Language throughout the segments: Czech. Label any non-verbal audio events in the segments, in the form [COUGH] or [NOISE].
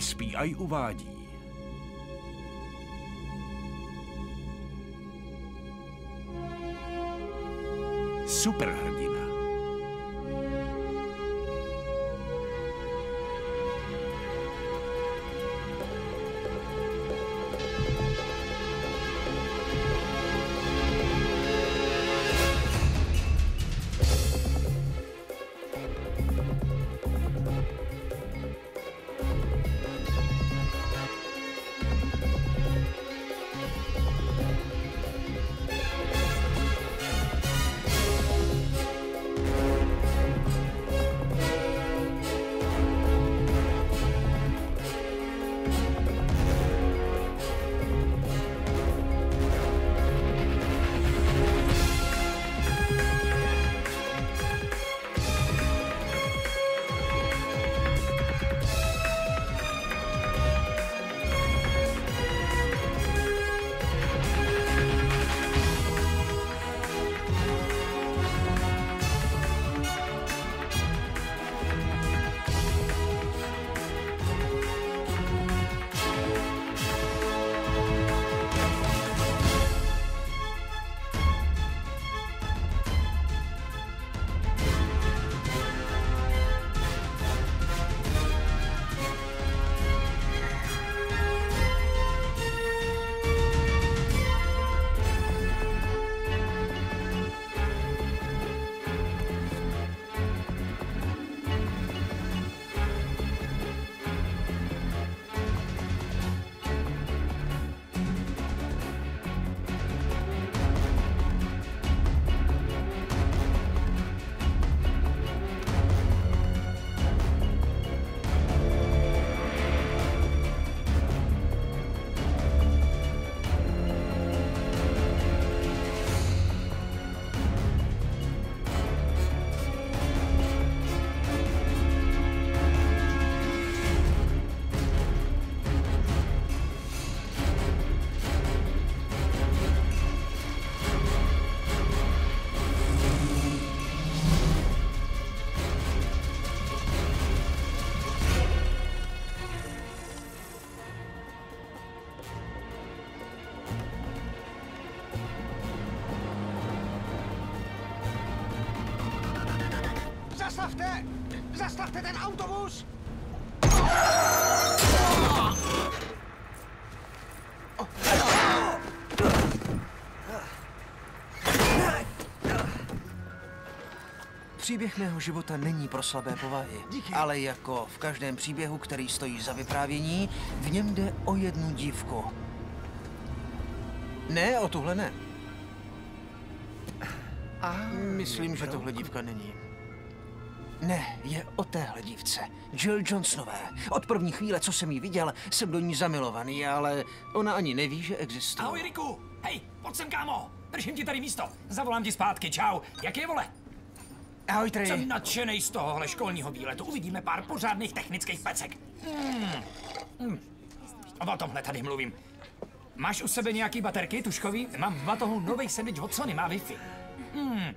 SPI uvádí. Superhrdina. Zastavte ten autobus! Příběh mého života není pro slabé povahy, Díky. ale jako v každém příběhu, který stojí za vyprávění, v něm jde o jednu dívku. Ne, o tuhle ne. Myslím, že tohle dívka není. Ne, je o téhle dívce. Jill Johnsonové. Od první chvíle, co jsem ji viděl, jsem do ní zamilovaný, ale ona ani neví, že existuje. Ahoj, Riku! Hej, pojď sem, kámo! Držím ti tady místo. Zavolám ti zpátky, čau. Jak je, vole? Ahoj, Trey. Jsem nadšenej z tohohle školního výletu. Uvidíme pár pořádných technických pecek. Hmm. Hmm. O tomhle tady mluvím. Máš u sebe nějaký baterky, tuškový? Mám v batohu nový sandwich od Sony, má Wi-Fi. Hmm.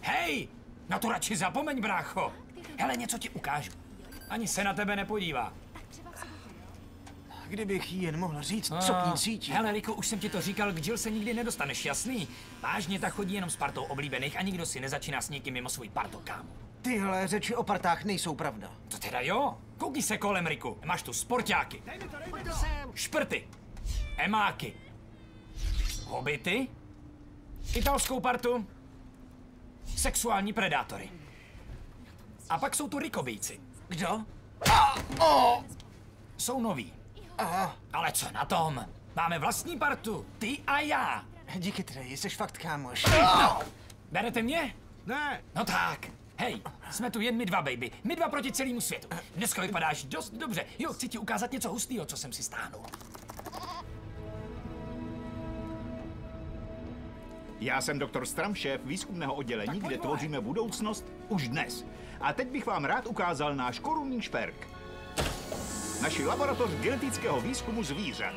Hej! Na to radši zapomeň, brácho. Hele, něco ti ukážu. Ani se na tebe nepodívá. Kdybych jí jen mohl říct, co k ní cítí. Hele, Riku, už jsem ti to říkal, k Jill se nikdy nedostaneš, jasný? Vážně ta chodí jenom s partou oblíbených a nikdo si nezačíná s nikým mimo svůj partu, kámo. Tyhle řeči o partách nejsou pravda. To teda jo? Koukni se kolem, Riku. Máš tu sportáky, šprty, emáky, hobity, italskou partu, sexuální predátory. A pak jsou tu Rikobíci. Kdo? Jsou noví. Aha, Ale co na tom? Máme vlastní partu, ty a já. díky Trey, jsi fakt kámoš. Berete mě? Ne! No tak. Hej, jsme tu jen my dva, baby. My dva proti celému světu. Dneska vypadáš dost dobře. Jo, chci ti ukázat něco hustého, co jsem si stáhnul. Já jsem doktor Stram, šéf výzkumného oddělení, kde tvoříme budoucnost už dnes. A teď bych vám rád ukázal náš korunní šperk. Naši laboratoř genetického výzkumu zvířat.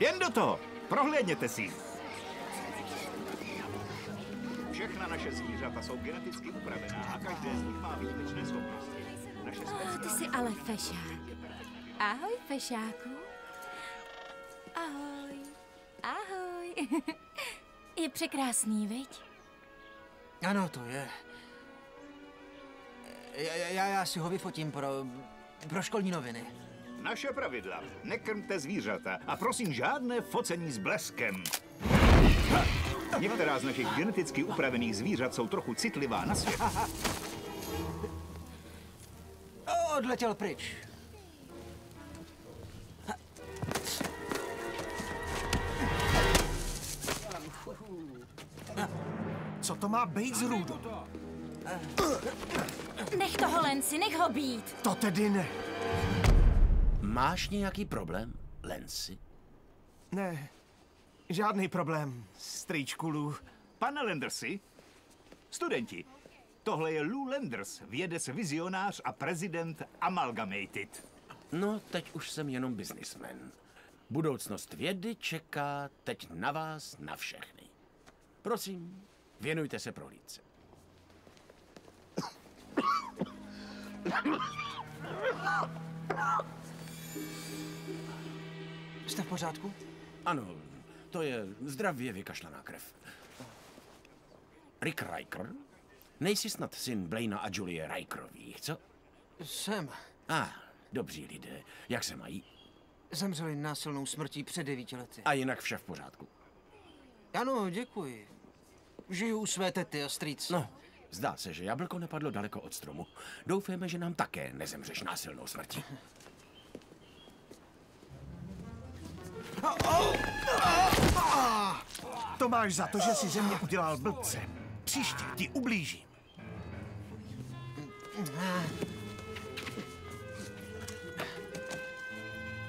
Jen do toho, prohlédněte si. Všechna naše zvířata jsou geneticky upravená a každé z nich má výjimečné schopnosti. Naše Oh, ty jsi ale fešák. Ahoj, fešáku. Ahoj. Ahoj. [LAUGHS] Je překrásný, viď? Ano, to je. Já, já, já si ho vyfotím pro, pro školní noviny. Naše pravidla. Nekrmte zvířata a prosím žádné focení s bleskem. Některá z našich geneticky upravených zvířat jsou trochu citlivá na svět. [LAUGHS] Odletěl pryč. Co to má být z růdu? Nech toho Lenci, nech ho být. To tedy ne. Máš nějaký problém, Lenci? Ne, žádný problém, strýčku Lou. Pane Lendersi, studenti, tohle je Lou Lenders, vědec, vizionář a prezident Amalgamated. No, teď už jsem jenom biznismen. Budoucnost vědy čeká teď na vás, na všechny. Prosím, věnujte se prohlídce. Jste v pořádku? Ano, to je zdravě vykašlaná krev. Rick Riker? Nejsi snad syn Blaina a Julie Rikerových, co? Jsem. A, ah, dobří lidé. Jak se mají? Zemřeli násilnou smrtí před devíti lety. A jinak vše v pořádku. Ano, děkuji. Žiju u své tety a strýc. No, zdá se, že jablko nepadlo daleko od stromu. Doufejme, že nám také nezemřeš násilnou smrtí. To máš za to, že si ze mě udělal blbce. Příště ti ublížím.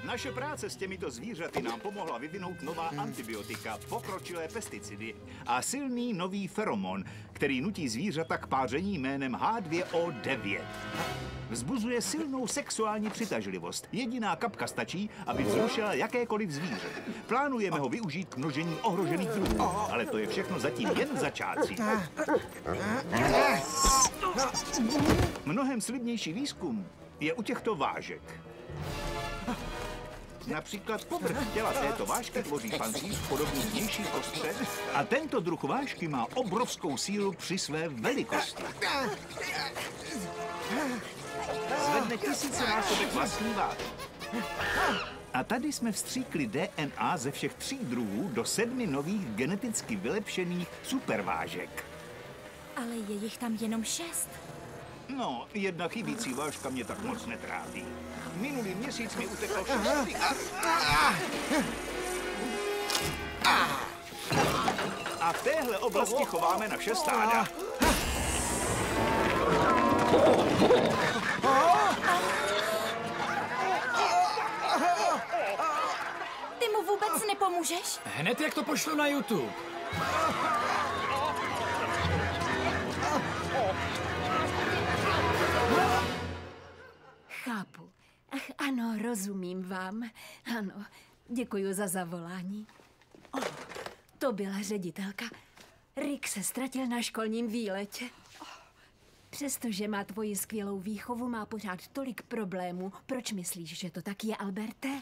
Naše práce s těmito zvířaty nám pomohla vyvinout nová antibiotika, pokročilé pesticidy a silný nový feromon, který nutí zvířata k páření jménem H2O9. Vzbuzuje silnou sexuální přitažlivost. Jediná kapka stačí, aby vzrušila jakékoliv zvíře. Plánujeme ho využít k množení ohrožených druhů, ale to je všechno zatím jen v začátcích. Mnohem slibnější výzkum je u těchto vážek. Například povrch těla této vášky tvoří pancíř podobný vnější kostře a tento druh vášky má obrovskou sílu při své velikosti. Zvedne tisícinásobek vlastní váhy. A tady jsme vstříkli DNA ze všech tří druhů do sedmi nových geneticky vylepšených supervážek. Ale je jich tam jenom šest. No, jedna chybící váška mě tak moc netrápí. Minulý měsíc mi utekl šestý. A v téhle oblasti chováme naše stáda. Ty mu vůbec nepomůžeš? Hned jak to pošlu na YouTube. Ano, rozumím vám. Ano, děkuji za zavolání. O, to byla ředitelka. Rick se ztratil na školním výletě. Přestože má tvoji skvělou výchovu, má pořád tolik problémů. Proč myslíš, že to tak je, Alberte?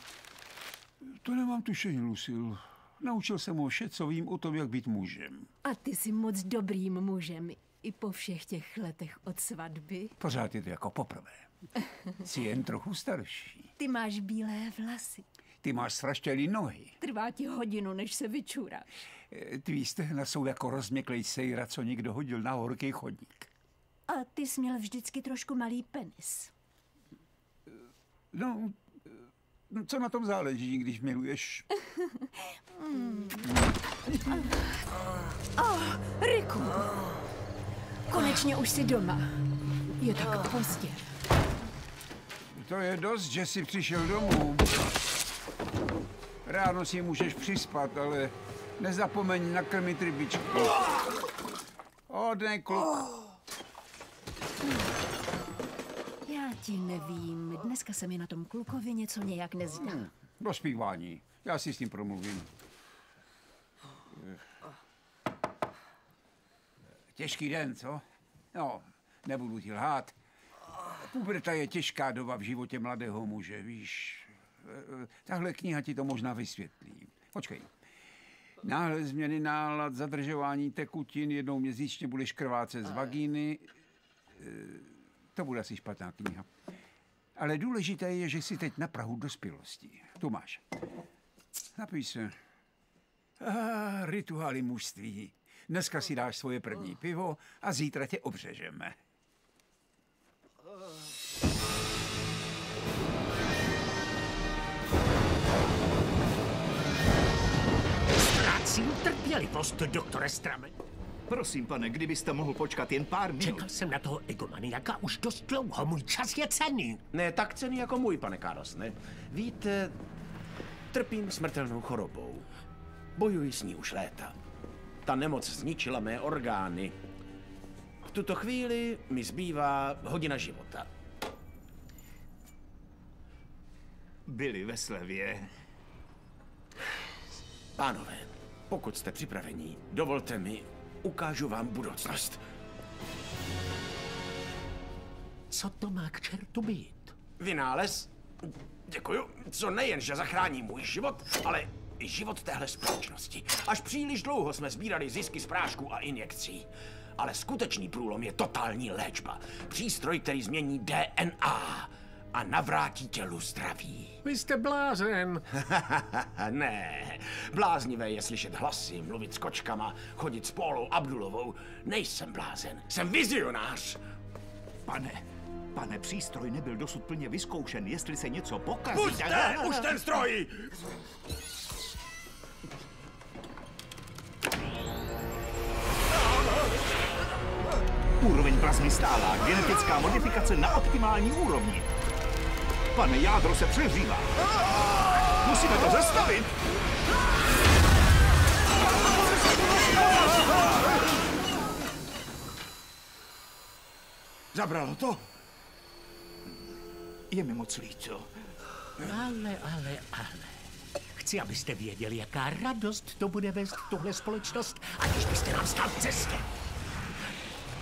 To nemám tušení, Lucil. Naučil jsem ho vše, co vím o tom, jak být mužem. A ty jsi moc dobrým mužem, i po všech těch letech od svatby. Pořád je to jako poprvé. [LAUGHS] Jsi jen trochu starší. Ty máš bílé vlasy. Ty máš sraštělý nohy. Trvá ti hodinu, než se vyčuráš. Eh, Tvý stehna jsou jako rozměklej sejra, co někdo hodil na horký chodník. A ty jsi měl vždycky trošku malý penis. No, eh, co na tom záleží, když miluješ? [LAUGHS] Riku! Konečně už jsi doma. Je tak pozdě. To je dost, že jsi přišel domů. Ráno si můžeš přispat, ale nezapomeň nakrmit rybičku. Odnej, kluk. Já ti nevím. Dneska se mi na tom klukovi něco nějak nezdá. Do zpívání. Já si s ním promluvím. Těžký den, co? No, nebudu ti lhát. Puberta je těžká doba v životě mladého muže, víš. Tahle kniha ti to možná vysvětlí. Počkej. Náhle změny nálad, zadržování tekutin, jednou měsíčně budeš krvácet z vagíny. To bude asi špatná kniha. Ale důležité je, že jsi teď na Prahu dospělosti. Tu máš. Napij se. Ah, rituály mužství. Dneska si dáš svoje první pivo a zítra tě obřežeme. Ztrácím trpělivost, doktore Strame. Prosím, pane, kdybyste mohl počkat jen pár minut. Čekal jsem na toho egomaniaka už dost dlouho, můj čas je cený. Ne tak cený jako můj, pane Káros, ne? Víte, trpím smrtelnou chorobou. Bojuji s ní už léta. Ta nemoc zničila mé orgány. V tuto chvíli mi zbývá hodina života. Byli ve slevě. Pánové, pokud jste připraveni, dovolte mi, ukážu vám budoucnost. Co to má k čertu být? Vynález? Děkuju. Co nejenže zachrání můj život, ale i život téhle společnosti. Až příliš dlouho jsme sbírali zisky z prášků a injekcí. Ale skutečný průlom je totální léčba. Přístroj, který změní DNA a navrátí tělu zdraví. Vy jste blázen. [LAUGHS] ne, bláznivé je slyšet hlasy, mluvit s kočkama, chodit s Polou Abdulovou. Nejsem blázen, jsem vizionář. Pane, pane, přístroj nebyl dosud plně vyzkoušen. Jestli se něco pokazí... Puste už ten stroj! Úroveň plazmy stálá, genetická modifikace na optimální úrovni. Pane, jádro se přehřívá. Musíme to zastavit. Zabralo to? Je mi moc líto. Ale, ale, ale. Chci, abyste věděli, jaká radost to bude vést tuhle společnost, aniž byste nám stál v cestě.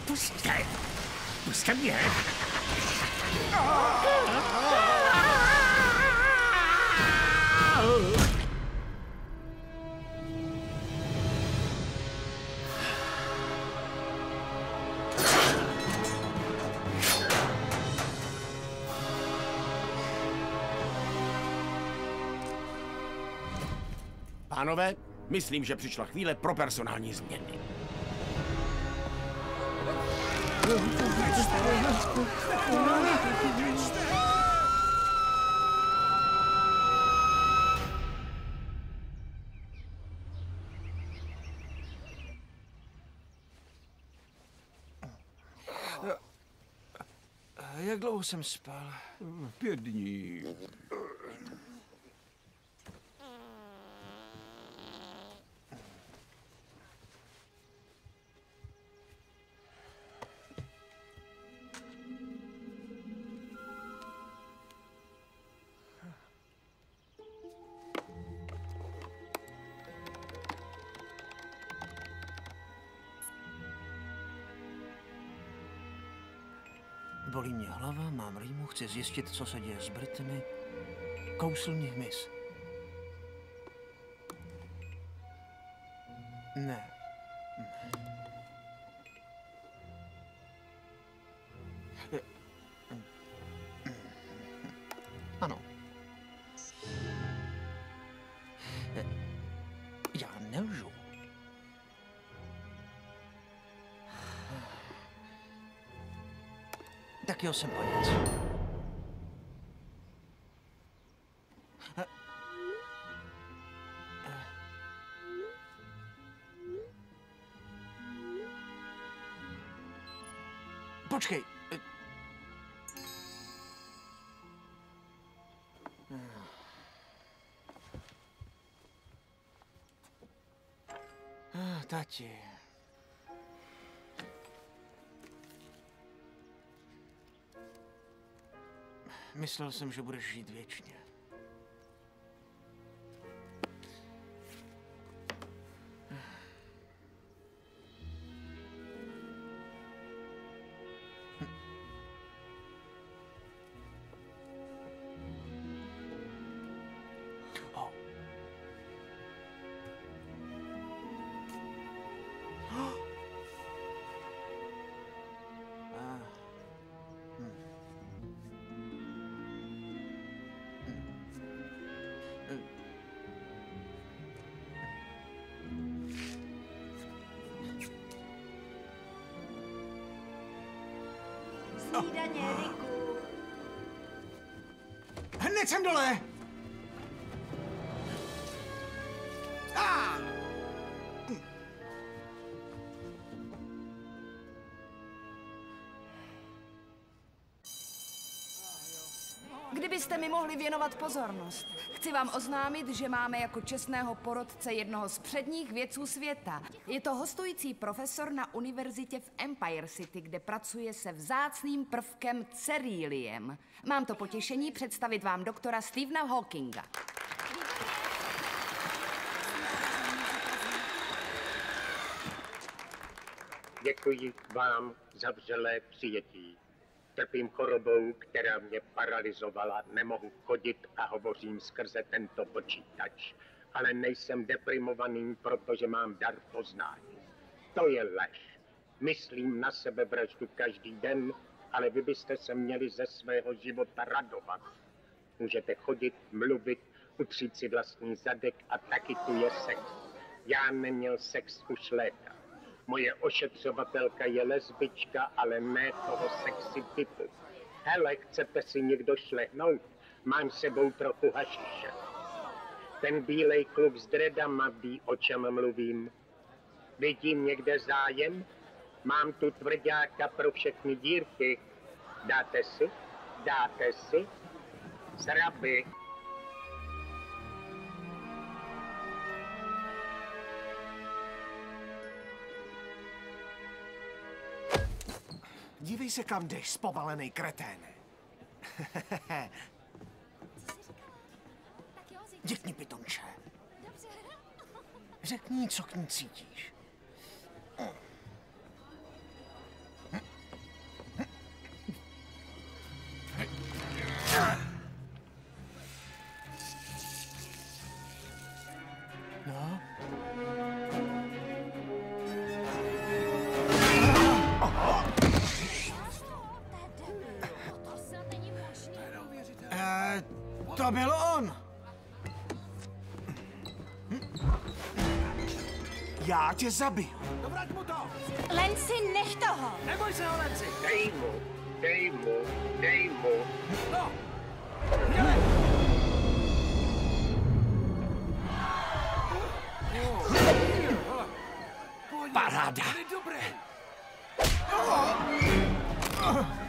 Pusťte! Pusťte mě! Pánové, myslím, že přišla chvíle pro personální změny. Jak dlouho jsem spal? Pět dní. Chci zjistit, co se děje s Britmi. Kousl hmyz. Ne. Ano. Já nelžu. Tak jo, jsem konec. Tati. Myslel jsem, že budeš žít věčně. Eh, Snídaně, Riku. Hned jsem dole! Mi věnovat pozornost. Chci vám oznámit, že máme jako čestného porodce jednoho z předních vědců světa. Je to hostující profesor na univerzitě v Empire City, kde pracuje se vzácným prvkem ceríliem. Mám to potěšení představit vám doktora Stephena Hawkinga. Děkuji vám za vřelé přijetí. Trpím chorobou, která mě paralizovala, nemohu chodit a hovořím skrze tento počítač. Ale nejsem deprimovaný, protože mám dar poznání. To je lež. Myslím na sebe vraždu každý den, ale vy byste se měli ze svého života radovat. Můžete chodit, mluvit, utřít si vlastní zadek a taky tu je sex. Já neměl sex už léta. Moje ošetřovatelka je lesbička, ale ne toho sexy typu. Hele, chcete si někdo šlehnout? Mám sebou trochu hašiše. Ten bílej kluk s dredama ví, o čem mluvím. Vidím někde zájem? Mám tu tvrdáka pro všechny dírky. Dáte si? Dáte si? Zraby. Dívej se, kam jdeš, spobalený kreténe. Děkni, pitomče. Řekni, co k ní cítíš. No, Já tě zabiju. Lenci, nech toho! Neboj se ho, Lenci! Dej mu, dej mu, dej mu. No! Paráda! Dobré! Nech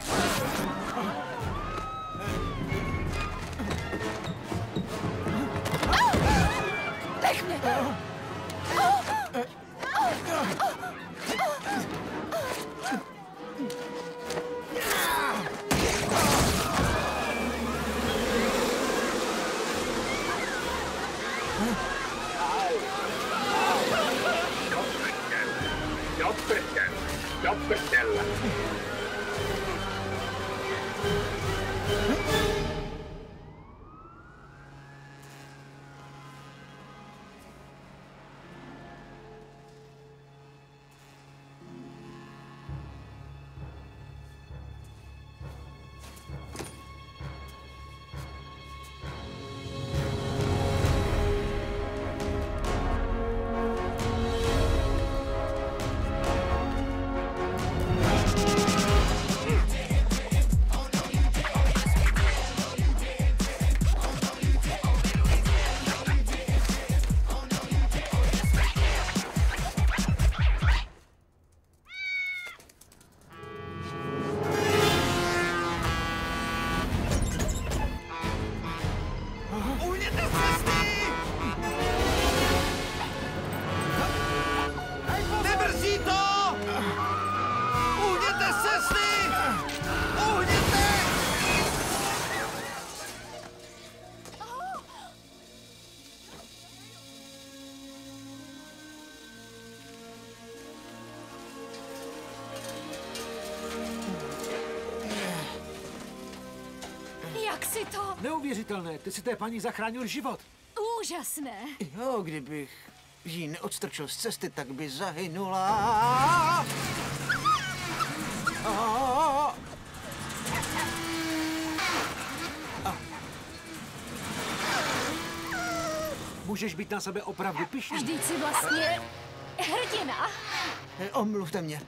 stella Neuvěřitelné, ty si té paní zachránil život. Úžasné. jo, kdybych ji neodstrčil z cesty, tak by zahynula. A- Můžeš být na sebe opravdu pišný. Vždyť si vlastně hrdina. Eh, Omluvte mě.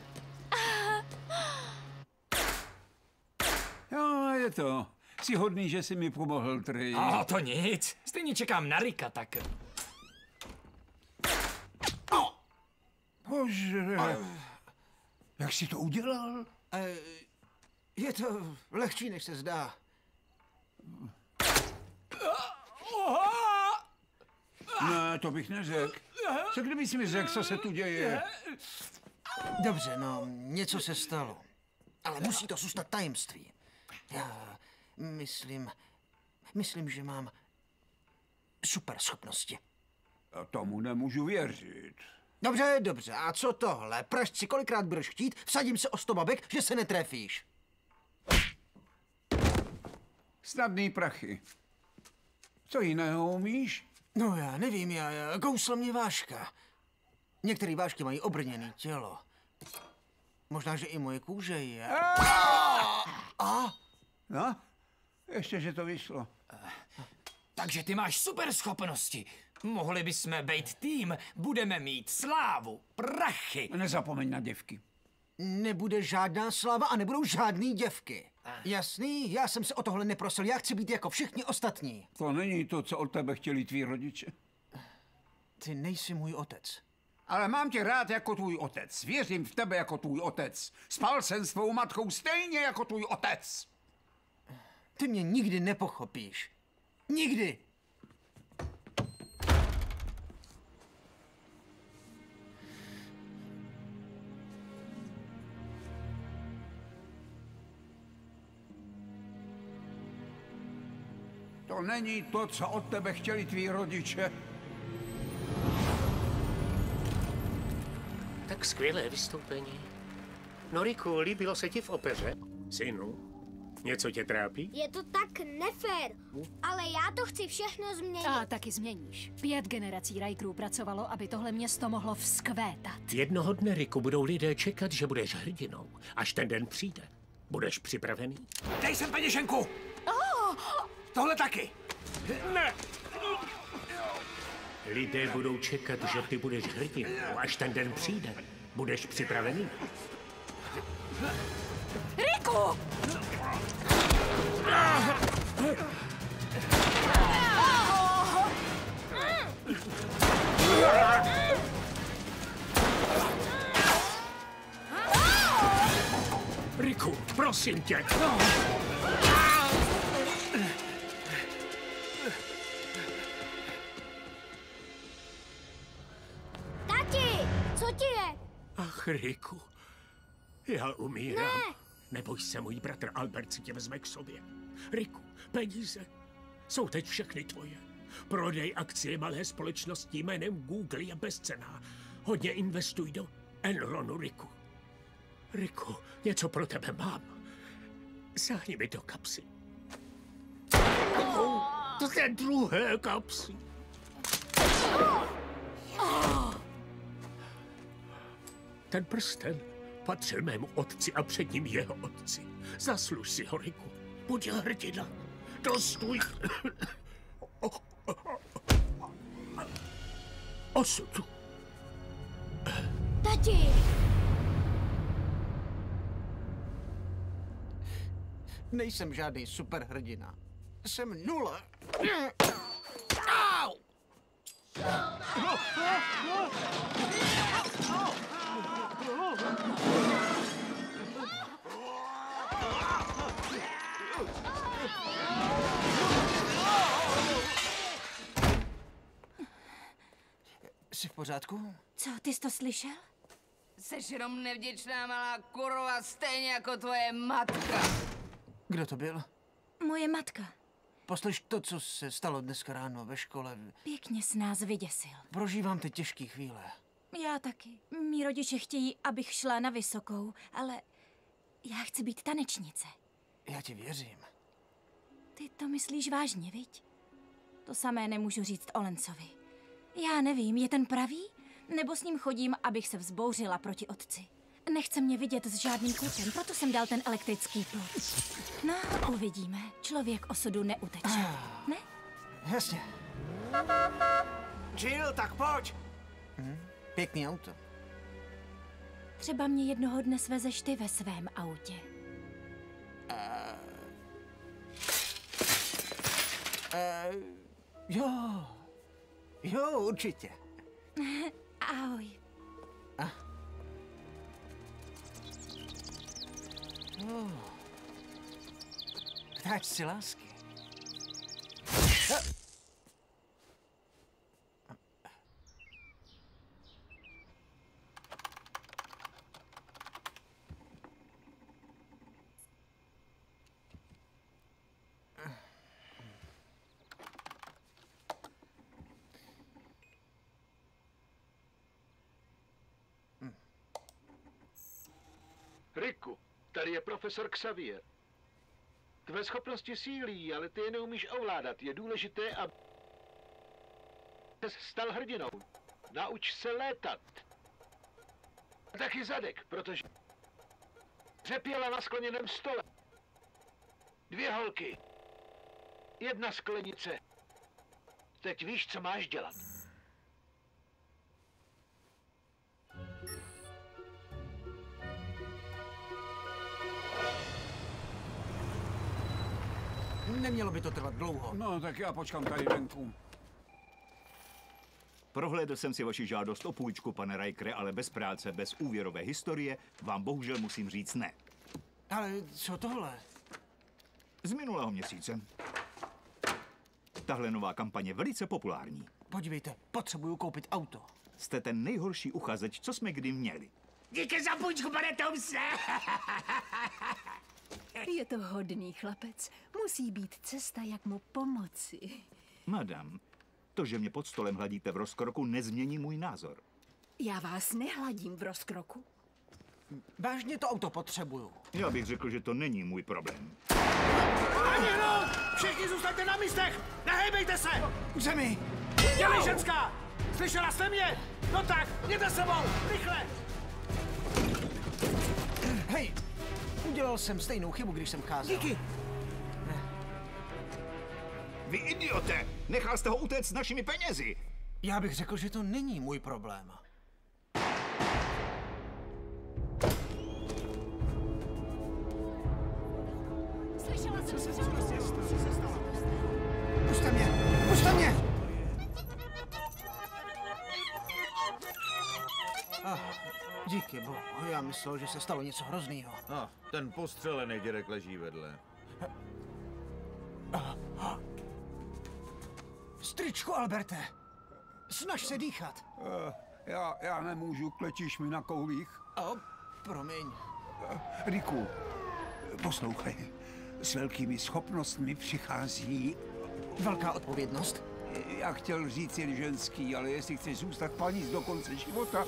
je to? Jsi hodný, že jsi mi pomohl, Trey. O, to nic. Stejně čekám na Rika, tak... Bože, jak jsi to udělal? Eh, Je to lehčí, než se zdá. Ne, to bych neřekl. Co kdyby si mi řekl, co se tu děje? Dobře, no, něco se stalo. Ale musí to zůstat tajemství. Já myslím, myslím, že mám super schopnosti. A tomu nemůžu věřit. Dobře, dobře, a co tohle? Praž si kolikrát budeš chtít, vsadím se o sto babek, že se netrefíš. Snadný prachy. Co jiného umíš? No já nevím, já, já kousla mě váška. Některé vášky mají obrněné tělo. Možná, že i moje kůže je. A? No, ještě, že to vyšlo. Takže ty máš super schopnosti. Mohli bychom být tým, budeme mít slávu, prachy. Nezapomeň na děvky. Nebude žádná slava a nebudou žádný děvky. Jasný, já jsem se o tohle neprosil, já chci být jako všichni ostatní. To není to, co od tebe chtěli tví rodiče. Ty nejsi můj otec. Ale mám tě rád jako tvůj otec. Věřím v tebe jako tvůj otec. Spal jsem s tvou matkou stejně jako tvůj otec. Ty mě nikdy nepochopíš. Nikdy. To není to, co od tebe chtěli tví rodiče. Tak skvělé vystoupení. Noriku, líbilo se ti v opeře? Synu, něco tě trápí? Je to tak nefér, ale já to chci všechno změnit. A taky změníš. Pět generací Rajkrů pracovalo, aby tohle město mohlo vzkvétat. Jednoho dne, Riku, budou lidé čekat, že budeš hrdinou. Až ten den přijde. Budeš připravený? Dej sem peněženku! Tohle taky. Ne! Lidé budou čekat, že ty budeš hrdinou. Až ten den přijde. Budeš připravený? Riku! Riku, prosím tě. Tati, co ti je? Ach, Riku, já umírám. Ne. Neboj se, můj bratr Albert si tě vezme k sobě. Riku, peníze jsou teď všechny tvoje. Prodej akcie malé společnosti jménem Google je bezcená. Hodně investuj do Enronu, Riku. Riku, něco pro tebe mám. Sáhni mi do kapsy. Do té druhé kapsy. Ten prsten patřil mému otci a před ním jeho otci. Zasluž si ho, Riku. Buď hrdina. Dostuj osudu. Tati! Nejsem žádný superhrdina. Jsem nula. Au! Jsi v pořádku? Co, ty jsi to slyšel? Seš jenom nevděčná malá kurva, stejně jako tvoje matka. Kdo to byl? Moje matka. Poslyš to, co se stalo dneska ráno ve škole. Pěkně s nás vyděsil. Prožívám ty těžké chvíle. Já taky. Mí rodiče chtějí, abych šla na vysokou, ale já chci být tanečnice. Já ti věřím. Ty to myslíš vážně, viď? To samé nemůžu říct o Lencovi. Já nevím, je ten pravý? Nebo s ním chodím, abych se vzbouřila proti otci? Nechce mě vidět s žádným klukem, proto jsem dal ten elektrický plot. No, uvidíme. Člověk osudu neuteče. Ne? Jasně. Jill, tak pojď. Hm? Pěkný auto. Třeba mě jednoho dne svezeš ty ve svém autě. Eh, jo, jo, určitě. Ahoj. Oh. Ptáč si lásky. Profesor Xavier. Tvé schopnosti sílí, ale ty je neumíš ovládat. Je důležité, aby ses stal hrdinou. Nauč se létat. A taky zadek, protože řepěla na skleněném stole. Dvě holky. Jedna sklenice. Teď víš, co máš dělat. Nemělo by to trvat dlouho. No, tak já počkám tady venku. Prohlédl jsem si vaši žádost o půjčku, pane Rajkre, ale bez práce, bez úvěrové historie vám bohužel musím říct ne. Ale co tohle? Z minulého měsíce. Tahle nová kampaně je velice populární. Podívejte, potřebuju koupit auto. Jste ten nejhorší uchazeč, co jsme kdy měli. Díky za půjčku, pane Tomse! Je to hodný chlapec. Musí být cesta, jak mu pomoci. Madam, to, že mě pod stolem hladíte v rozkroku, nezmění můj názor. Já vás nehladím v rozkroku. Vážně to auto potřebuju. Já bych řekl, že to není můj problém. Ani no! Všichni zůstaňte na místech! Nehejbejte se! K zemi! Dělej, ženská! Slyšela jste mě? No tak, jděte sebou! Rychle! Hej, udělal jsem stejnou chybu, když jsem cházel. Díky. Vy idiote! Nechal jste ho utéct s našimi penězi! Já bych řekl, že to není můj problém. Slyšela jsem se. Puste mě! Puste mě! Ah, díky bohu, já myslel, že se stalo něco hroznýho. A, ten postřelený dědek leží vedle. Stričku, Alberte! Snaž se dýchat. Uh, já, já nemůžu, klečíš mi na koulích. O, promiň. Uh, Riku, poslouchej. S velkými schopnostmi přichází... Velká odpovědnost? Já chtěl říct jen ženský, ale jestli chceš zůstat paní do konce života...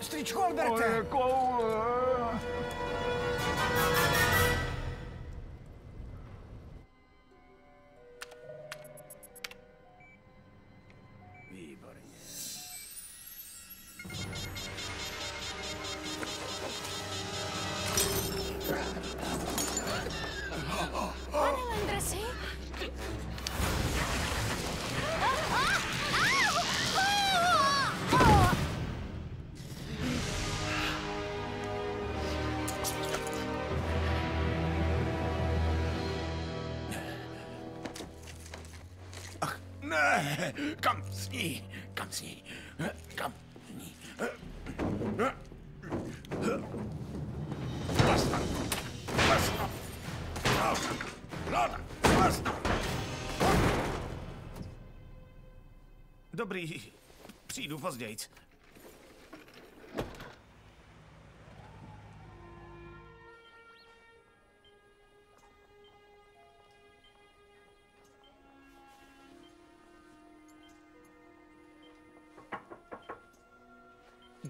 Stričku, Alberte! Moje koule! Ne, kam s ní?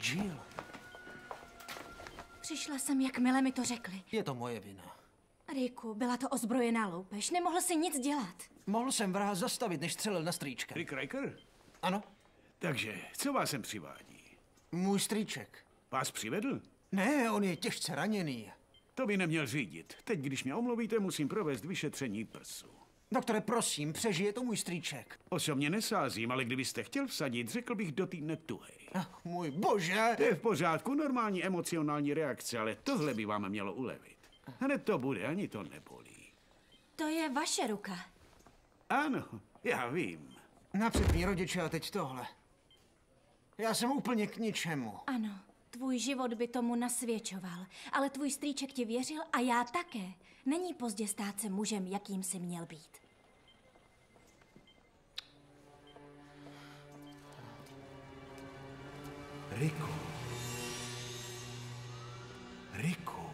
Jill, Přišla jsem, jakmile mi to řekli. je to moje vina. Riku, byla to ozbrojená loupež. Nemohl si nic dělat. Mohl jsem vrah zastavit, než střelil na strýčka. Rick Riker? Ano? Takže, co vás sem přivádí? Můj strýček. Vás přivedl? Ne, on je těžce raněný. To by neměl řídit. Teď, když mě omluvíte, musím provést vyšetření prsu. Doktore, prosím, přežije to můj strýček. Osobně nesázím, ale kdybyste chtěl vsadit, řekl bych do týdne tuhej. Ach, můj bože! To je v pořádku, normální emocionální reakce, ale tohle by vám mělo ulevit. Hned to bude, ani to nebolí. To je vaše ruka. Ano, já vím. Napřed mý rodiče a teď tohle. Já jsem úplně k ničemu. Ano, tvůj život by tomu nasvědčoval, ale tvůj strýček ti věřil a já také. Není pozdě stát se mužem, jakým jsi měl být. Riku. Riku.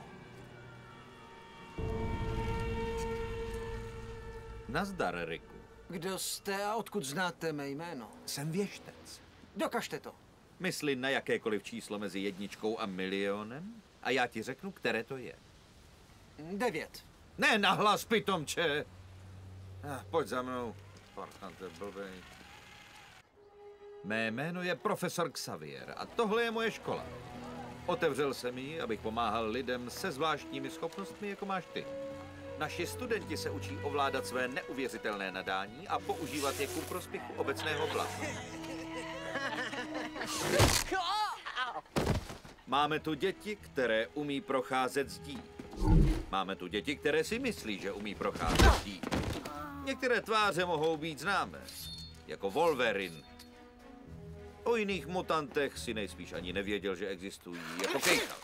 Nazdar, Riku. Kdo jste a odkud znáte mé jméno? Jsem věštec. Dokažte to. Mysli na jakékoliv číslo mezi jedničkou a milionem a já ti řeknu, které to je. Devět. Ne, nahlas, pitomče! Ah, pojď za mnou. Parchante blbej. Mé jméno je profesor Xavier a tohle je moje škola. Otevřel jsem ji, abych pomáhal lidem se zvláštními schopnostmi, jako máš ty. Naši studenti se učí ovládat své neuvěřitelné nadání a používat je ku prospěchu obecného blaha. Máme tu děti, které umí procházet zdí. Máme tu děti, které si myslí, že umí procházet zdí. Některé tváře mohou být známé, jako Wolverine. O jiných mutantech si nejspíš ani nevěděl, že existují, jako Kejchal.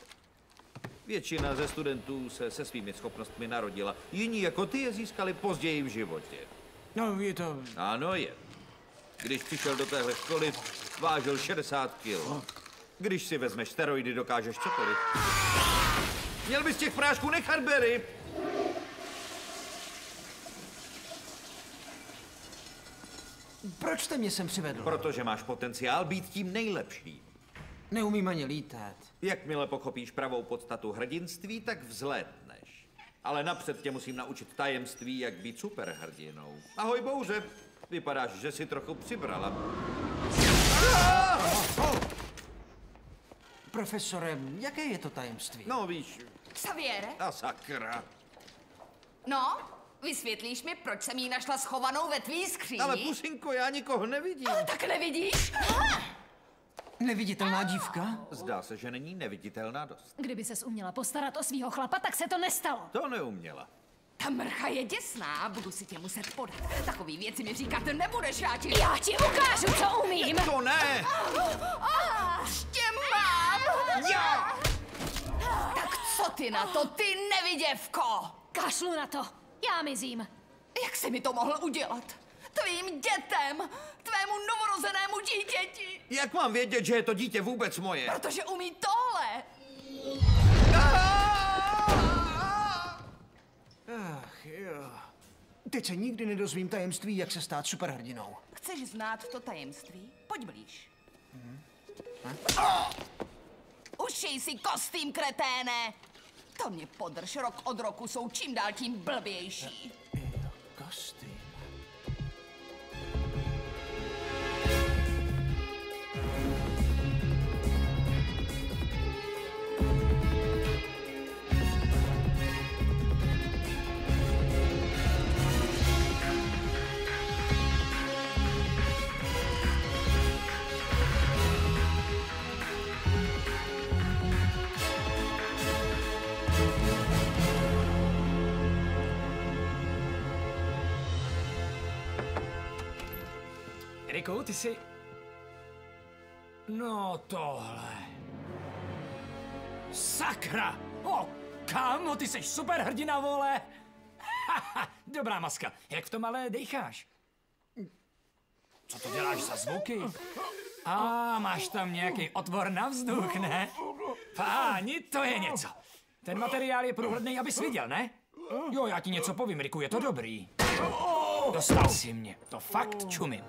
Většina ze studentů se se svými schopnostmi narodila, jiní jako ty je získali později v životě. No, je to... Ano, je. Když přišel do téhle školy, vážil 60 kg. Když si vezmeš steroidy, dokážeš cokoliv. Měl bys těch prášků nechat, Barry. Proč jste mě sem přivedl? Protože máš potenciál být tím nejlepším. Neumím ani lítat. Jakmile pochopíš pravou podstatu hrdinství, tak vzlétneš. Ale napřed tě musím naučit tajemství, jak být superhrdinou. Ahoj, Bouře. Vypadáš, že si trochu přibrala. Profesore, jaké je to tajemství? No, víš, Xaviere? a sakra. No, vysvětlíš mi, proč jsem jí našla schovanou ve tvý skříni? Ale pusinko, já nikoho nevidím. Tak nevidíš? Neviditelná dívka? Zdá se, že není neviditelná dost. Kdyby ses uměla postarat o svého chlapa, tak se to nestalo. To neuměla. Ta mrcha je děsná, budu si tě muset podat. Takový věci mi říkat nebudeš, já ti... Já ti ukážu, co umím. To ne! Už tě mám! Já! Tak co ty na to, ty neviděvko? Kašlu na to. Já mizím. Jak jsi mi to mohl udělat? Tvým dětem, tvému novorozenému dítěti, Jak mám vědět, že je to dítě vůbec moje? protože umí tohle. Ach, jo. Teď se nikdy nedozvím tajemství, jak se stát superhrdinou. Chceš znát to tajemství? Pojď blíž. Ušij si kostým, kreténe! To mě podrž, rok od roku jsou čím dál tím blbější. Kostým. Jsi... No tohle. Sakra! O, kámo, ty jsi superhrdina, vole! Haha, Dobrá maska. Jak v tom ale dejcháš? Co to děláš za zvuky? A máš tam nějaký otvor na vzduch, ne? Páni, to je něco. Ten materiál je průhledný, abys viděl, ne? Jo, já ti něco povím, Riku, je to dobrý. Dostal si mě. To fakt čumím.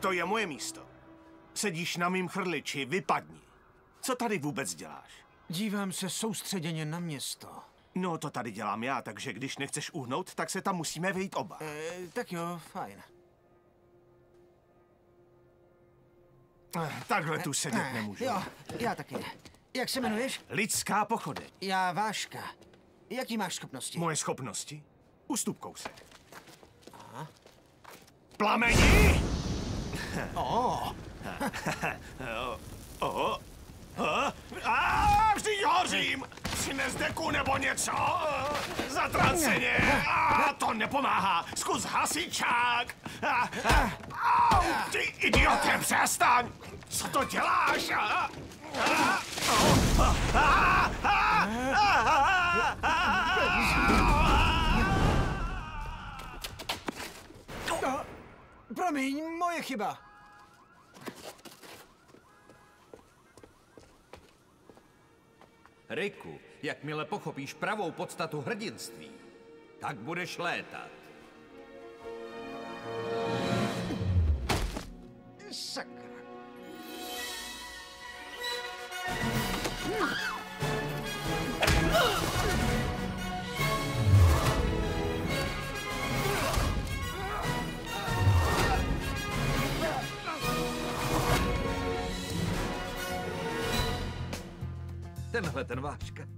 To je moje místo. Sedíš na mým chrliči, vypadni. Co tady vůbec děláš? Dívám se soustředěně na město. No, to tady dělám já, takže když nechceš uhnout, tak se tam musíme vejít oba. E, tak jo, fajn. Eh, Takhle tu sedět Eh, nemůžu. Jo, já taky ne. Jak se jmenuješ? Lidská pochody. Já Váška. Jaký máš schopnosti? Moje schopnosti? Ustup kousek. Plamení! O, A, vždyť hořím! Přines deku nebo něco? Zatraceně! A, to nepomáhá! Zkus hasičák! Au, ty idiote, přestaň! Co to děláš? A, promiň, moje chyba. Riku, jakmile pochopíš pravou podstatu hrdinství, tak budeš létat. Sakra. Tenhle ten váška.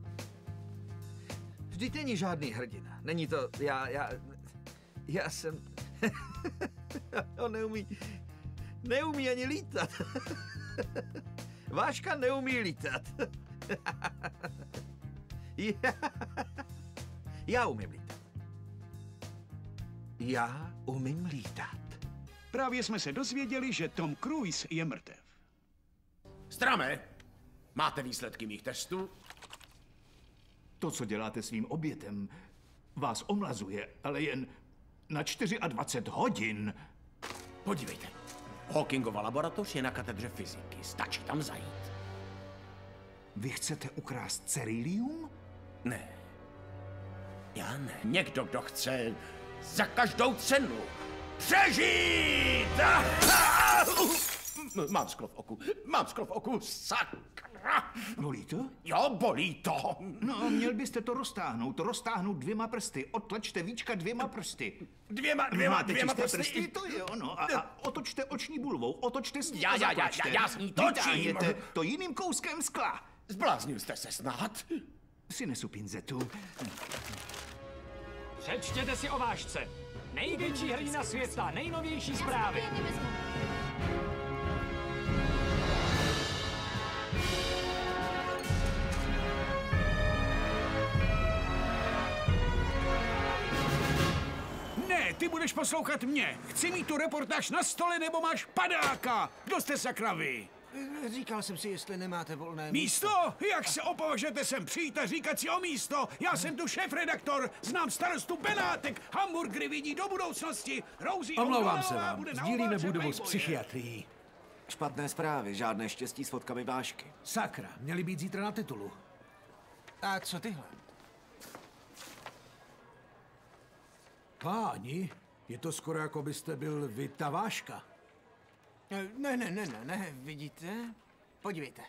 Vždyť není žádný hrdina. Není to, já, já, já jsem, [LAUGHS] on neumí, neumí ani lítat. [LAUGHS] Váška neumí lítat. [LAUGHS] já, já umím lítat. Já umím lítat. Právě jsme se dozvěděli, že Tom Cruise je mrtev. Strame, máte výsledky mých testů? To, co děláte svým obětem, vás omlazuje, ale jen na 24 hodin. Podívejte. Hawkingova laboratoř je na katedře fyziky. Stačí tam zajít. Vy chcete ukrást cerílium? Ne. Já ne. Někdo, kdo chce za každou cenu přežít! Mám sklo v oku, mám sklo v oku, sakra! Bolí to? Jo, bolí to. No, měl byste to roztáhnout, roztáhnout dvěma prsty. Otlačte víčka dvěma prsty. Dvěma, dvěma, Máte dvěma prsty? prsty? To je ono. A, a otočte oční bulvou, otočte s ní Já, já, já, já, já s ní točím. Vytáhněte to jiným kouskem skla. Zbláznil jste se snad? Si nesu pinzetu. Přečtěte si o vášce. Největší hrdina světa, nejnovější zprávy. Ty budeš poslouchat mě. Chci mít tu reportáž na stole, nebo máš padáka. Kdo jste sakra vy? Říkal jsem si, jestli nemáte volné Místo? Jak se opovažete sem přijít a říkat si o místo? Já jsem tu šéf-redaktor, znám starostu Benátek, hamburgery vidí do budoucnosti, Rousí Omlouvám se vám, sdílíme budovu s psychiatrií. Špatné zprávy, žádné štěstí s fotkami vášky. Sakra, měli být zítra na titulu. A co tyhle? Páni, je to skoro jako byste byl vy ta váška. Eh, Ne, ne, ne, ne, ne, vidíte? Podívejte.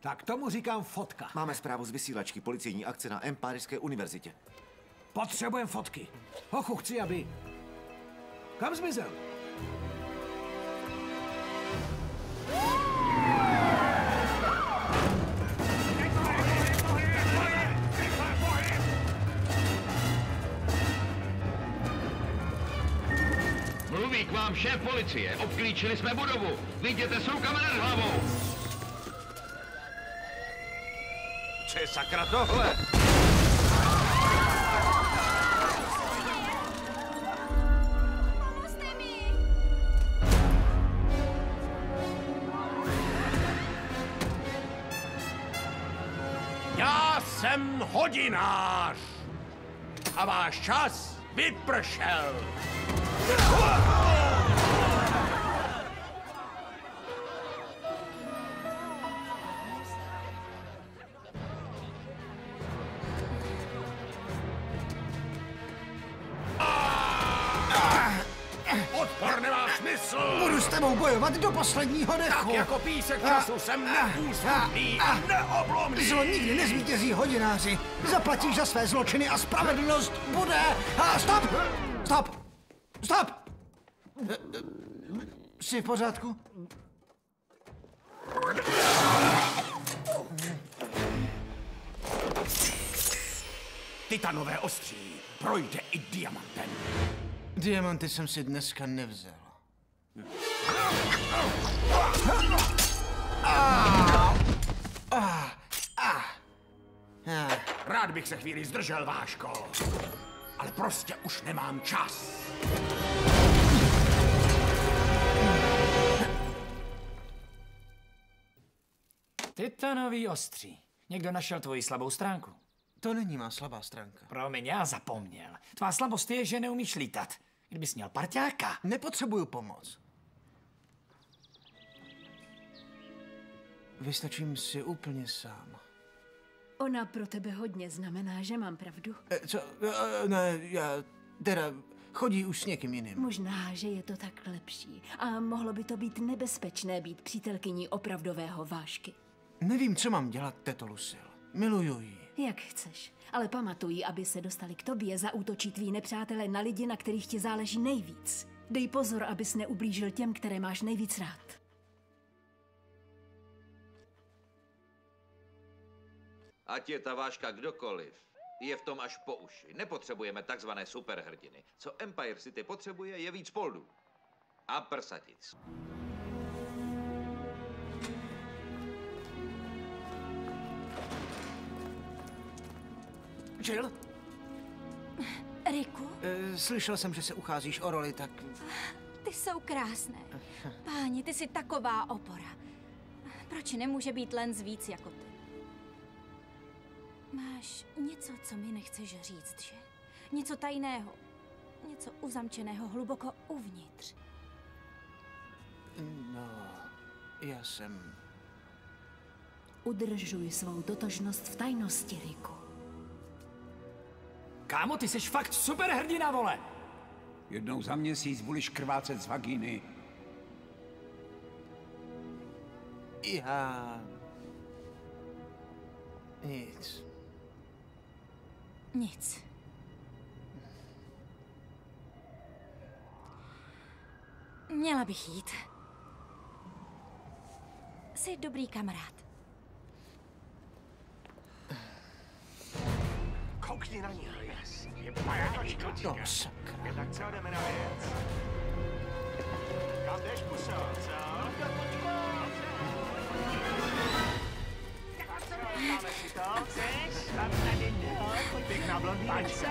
Tak tomu říkám fotka. Máme zprávu z vysílačky policejní akce na Empíreské univerzitě. Potřebujeme fotky. Hochu, chci, aby... Kam zmizel? Šéf policie. Obklíčili jsme budovu. Viděte s rukama nad hlavou. Co je sakra tohle? Já jsem hodinář a váš čas vypršel. Odpor posledního dechu. Tak jako písek času jsem neústupný a neoblomný. Zlo nikdy nezvítězí hodináři. Zaplatíš za své zločiny a spravedlnost bude... A stop! Stop! Stop! Jsi v pořádku? Titanové ostří projde i diamantem. Diamanty jsem si dneska nevzal. Ah! Rád bych se chvíli zdržel, Váško. Ale prostě už nemám čas. Titanový ostří. Někdo našel tvoji slabou stránku. To není má slabá stránka. Promiň, já zapomněl. Tvá slabost je, že neumíš lítat. Kdybys měl parťáka. Nepotřebuju pomoc. Vystačím si úplně sám. Ona pro tebe hodně znamená, že mám pravdu. E, co? E, ne, já... Teda, chodí už s někým jiným. Možná, že je to tak lepší. A mohlo by to být nebezpečné být přítelkyní opravdového vášky. Nevím, co mám dělat, teto Lucille. Miluju ji. Jak chceš. Ale pamatuj, aby se dostali k tobě, zaútočí tví nepřátelé na lidi, na kterých ti záleží nejvíc. Dej pozor, abys neublížil těm, které máš nejvíc rád. Ať je ta váška kdokoliv, je v tom až po uši. Nepotřebujeme takzvané superhrdiny. Co Empire City potřebuje, je víc poldů. A prsatic. Jill? Riku, E, slyšel jsem, že se ucházíš o roli, tak... ty jsou krásné. Páni, ty jsi taková opora. Proč nemůže být len víc jako ty? Máš něco, co mi nechceš říct, že? Něco tajného. Něco uzamčeného hluboko uvnitř. No, já jsem... Udržuj svou totožnost v tajnosti, Riku. Kámo, ty jsi fakt superhrdina, vole! Jednou za měsíc budeš krvácet z vagíny. Já... Nic. Nic. Měla bych jít. Jsi dobrý kamarád. Koukni na ní. Je pajatočka. No, sakra. Je tak co, jdeme na věc. Kam jdeš, puso, co? Dáme si to, chceš? Tam tady, no, pěkná blondýnečka.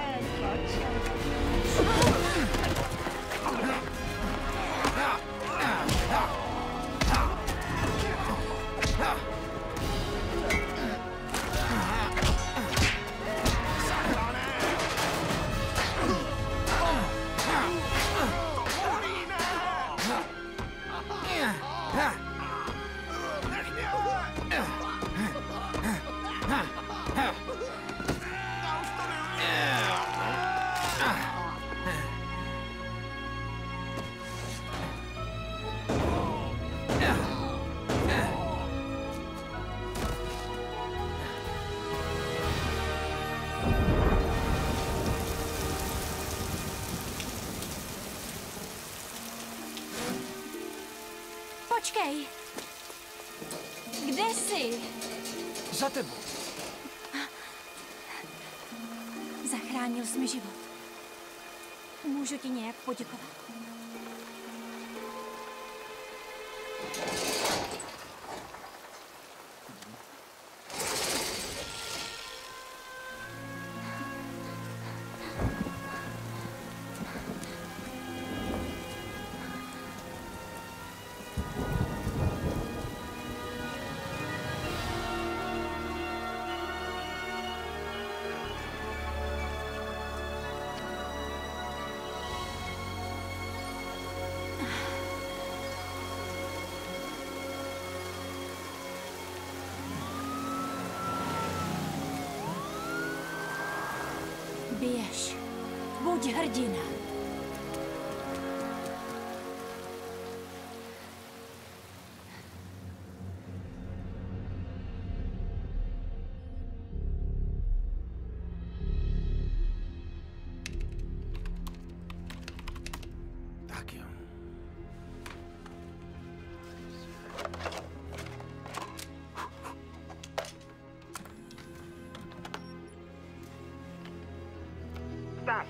Počkej. Kde jsi? Za tebou. Zachránil jsi mi život. Můžu ti nějak poděkovat?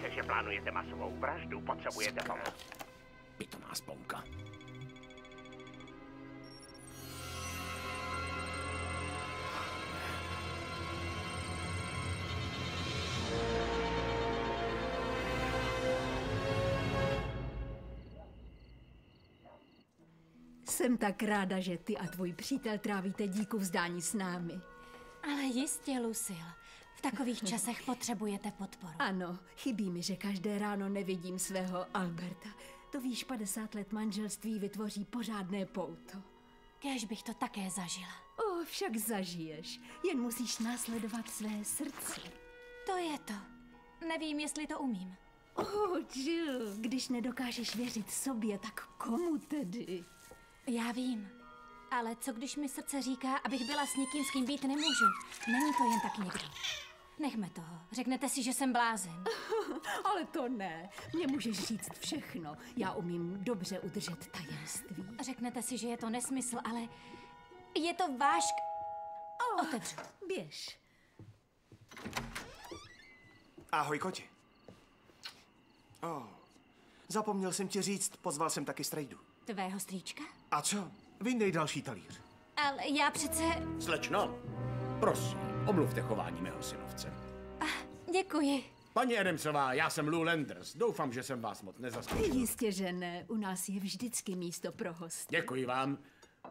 se, že plánujete masovou vraždu, potřebujete pomoc. Pitomá sponka. Jsem tak ráda, že ty a tvůj přítel trávíte díku vzdání s námi. Ale jistě, Lucille. V takových časech potřebujete podporu. Ano, chybí mi, že každé ráno nevidím svého Alberta. To víš, 50 let manželství vytvoří pořádné pouto. Kéž bych to také zažila. O, však zažiješ. Jen musíš následovat své srdce. To je to. Nevím, jestli to umím. Oh, Jill, když nedokážeš věřit sobě, tak komu tedy? Já vím. Ale co když mi srdce říká, abych byla s někým, s kým být nemůžu? Není to jen tak někdo. Nechme toho. Řeknete si, že jsem blázen. [LAUGHS] Ale to ne. Mně můžeš říct všechno. Já umím dobře udržet tajemství. Řeknete si, že je to nesmysl, ale je to váš... Oh, Otevřu. Běž. Ahoj, koti. Oh, zapomněl jsem ti říct, pozval jsem taky strejdu. Tvého strýčka? A co? Vyndej další talíř. Ale já přece... Slečno, prosím, omluvte chování mého synovce. Děkuji. Paní Adamsová, já jsem Lou Landers. Doufám, že jsem vás moc nezaskočil. Jistě, že ne. U nás je vždycky místo pro host. Děkuji vám.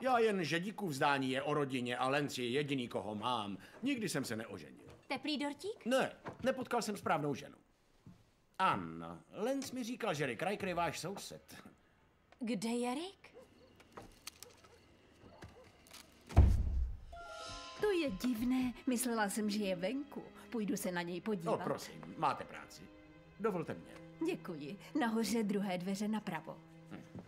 Já jen, že díku vzdání je o rodině a Lenz je jediný, koho mám. Nikdy jsem se neoženil. Teplý dortík? Ne, nepotkal jsem správnou ženu. Anna, Lenz mi říkal, že Rick Riker je váš soused. Kde je Rick? To je divné. Myslela jsem, že je venku. Půjdu se na něj podívat. No, prosím, máte práci. Dovolte mě. Děkuji. Nahoře druhé dveře napravo. Riku?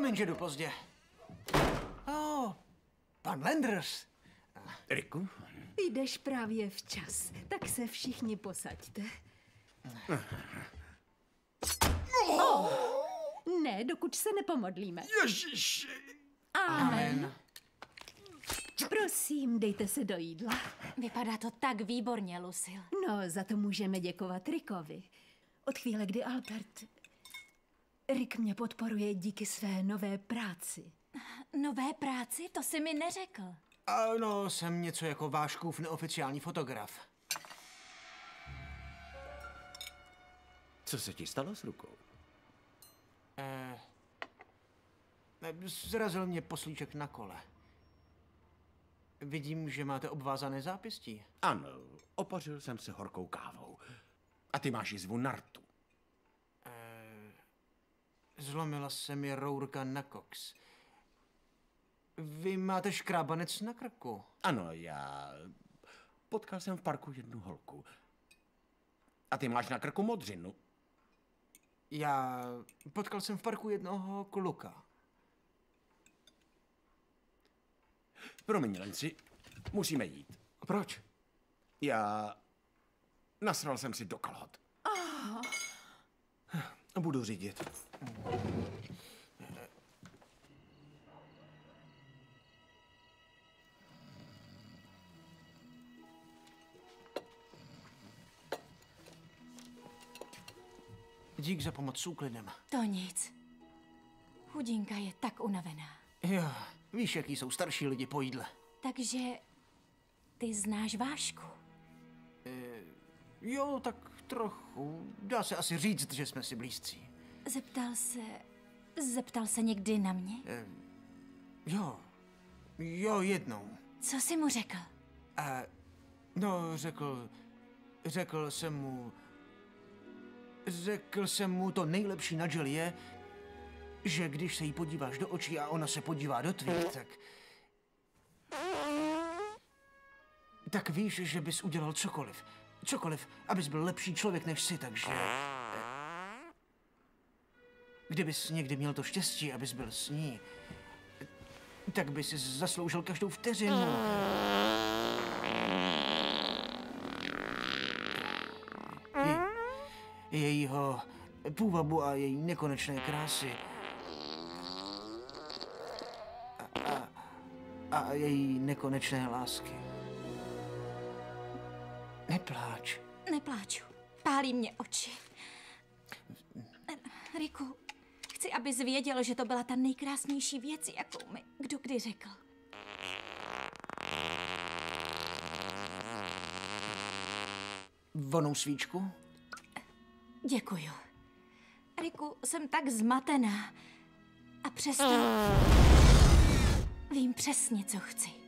Promiň, že jdu pozdě. Oh, pan Landers. Riku? Jdeš právě včas, tak se všichni posaďte. Oh, ne, dokud se nepomodlíme. Ježiši. Amen. Prosím, dejte se do jídla. Vypadá to tak výborně, Lucille. No, za to můžeme děkovat Rickovi. Od chvíle, kdy Albert... Rick mě podporuje díky své nové práci. Nové práci? To si mi neřekl. Ano, jsem něco jako váškův neoficiální fotograf. Co se ti stalo s rukou? Eh, zrazil mě poslíček na kole. Vidím, že máte obvázané zápěstí. Ano, opařil jsem se horkou kávou. A ty máš jizvu nartu. Eh, zlomila se mi rourka na kox. Vy máte škrábanec na krku. Ano, já potkal jsem v parku jednu holku. A ty máš na krku modřinu. Já potkal jsem v parku jednoho kluka. Promiň, Lenci, musíme jít. Proč? Já Nasral jsem si do kalhot. Budu řídit. Dík za pomoc s úklidem. To nic. Chudinka je tak unavená. Jo, víš, jaký jsou starší lidi po jídle. Takže ty znáš Vášku. E, jo, tak trochu. Dá se asi říct, že jsme si blízcí. Zeptal se... Zeptal se někdy na mě? E, jo, jo, jednou. Co jsi mu řekl? A, no, řekl... Řekl jsem mu... Řekl jsem mu, to nejlepší na Jill je, že když se jí podíváš do očí a ona se podívá do tvých, tak... Tak víš, že bys udělal cokoliv. Cokoliv, abys byl lepší člověk než jsi, takže... Kdybys někdy měl to štěstí, abys byl s ní, tak bys zasloužil každou vteřinu. Je, jejího půvabu a její nekonečné krásy. A, a, a její nekonečné lásky. Nepláč. Nepláču. Pálí mě oči. Riku, chci, abys věděl, že to byla ta nejkrásnější věc, jakou mi kdo kdy řekl. Vonou svíčku? Děkuju. Riku, jsem tak zmatená. A přesto vím přesně, co chci.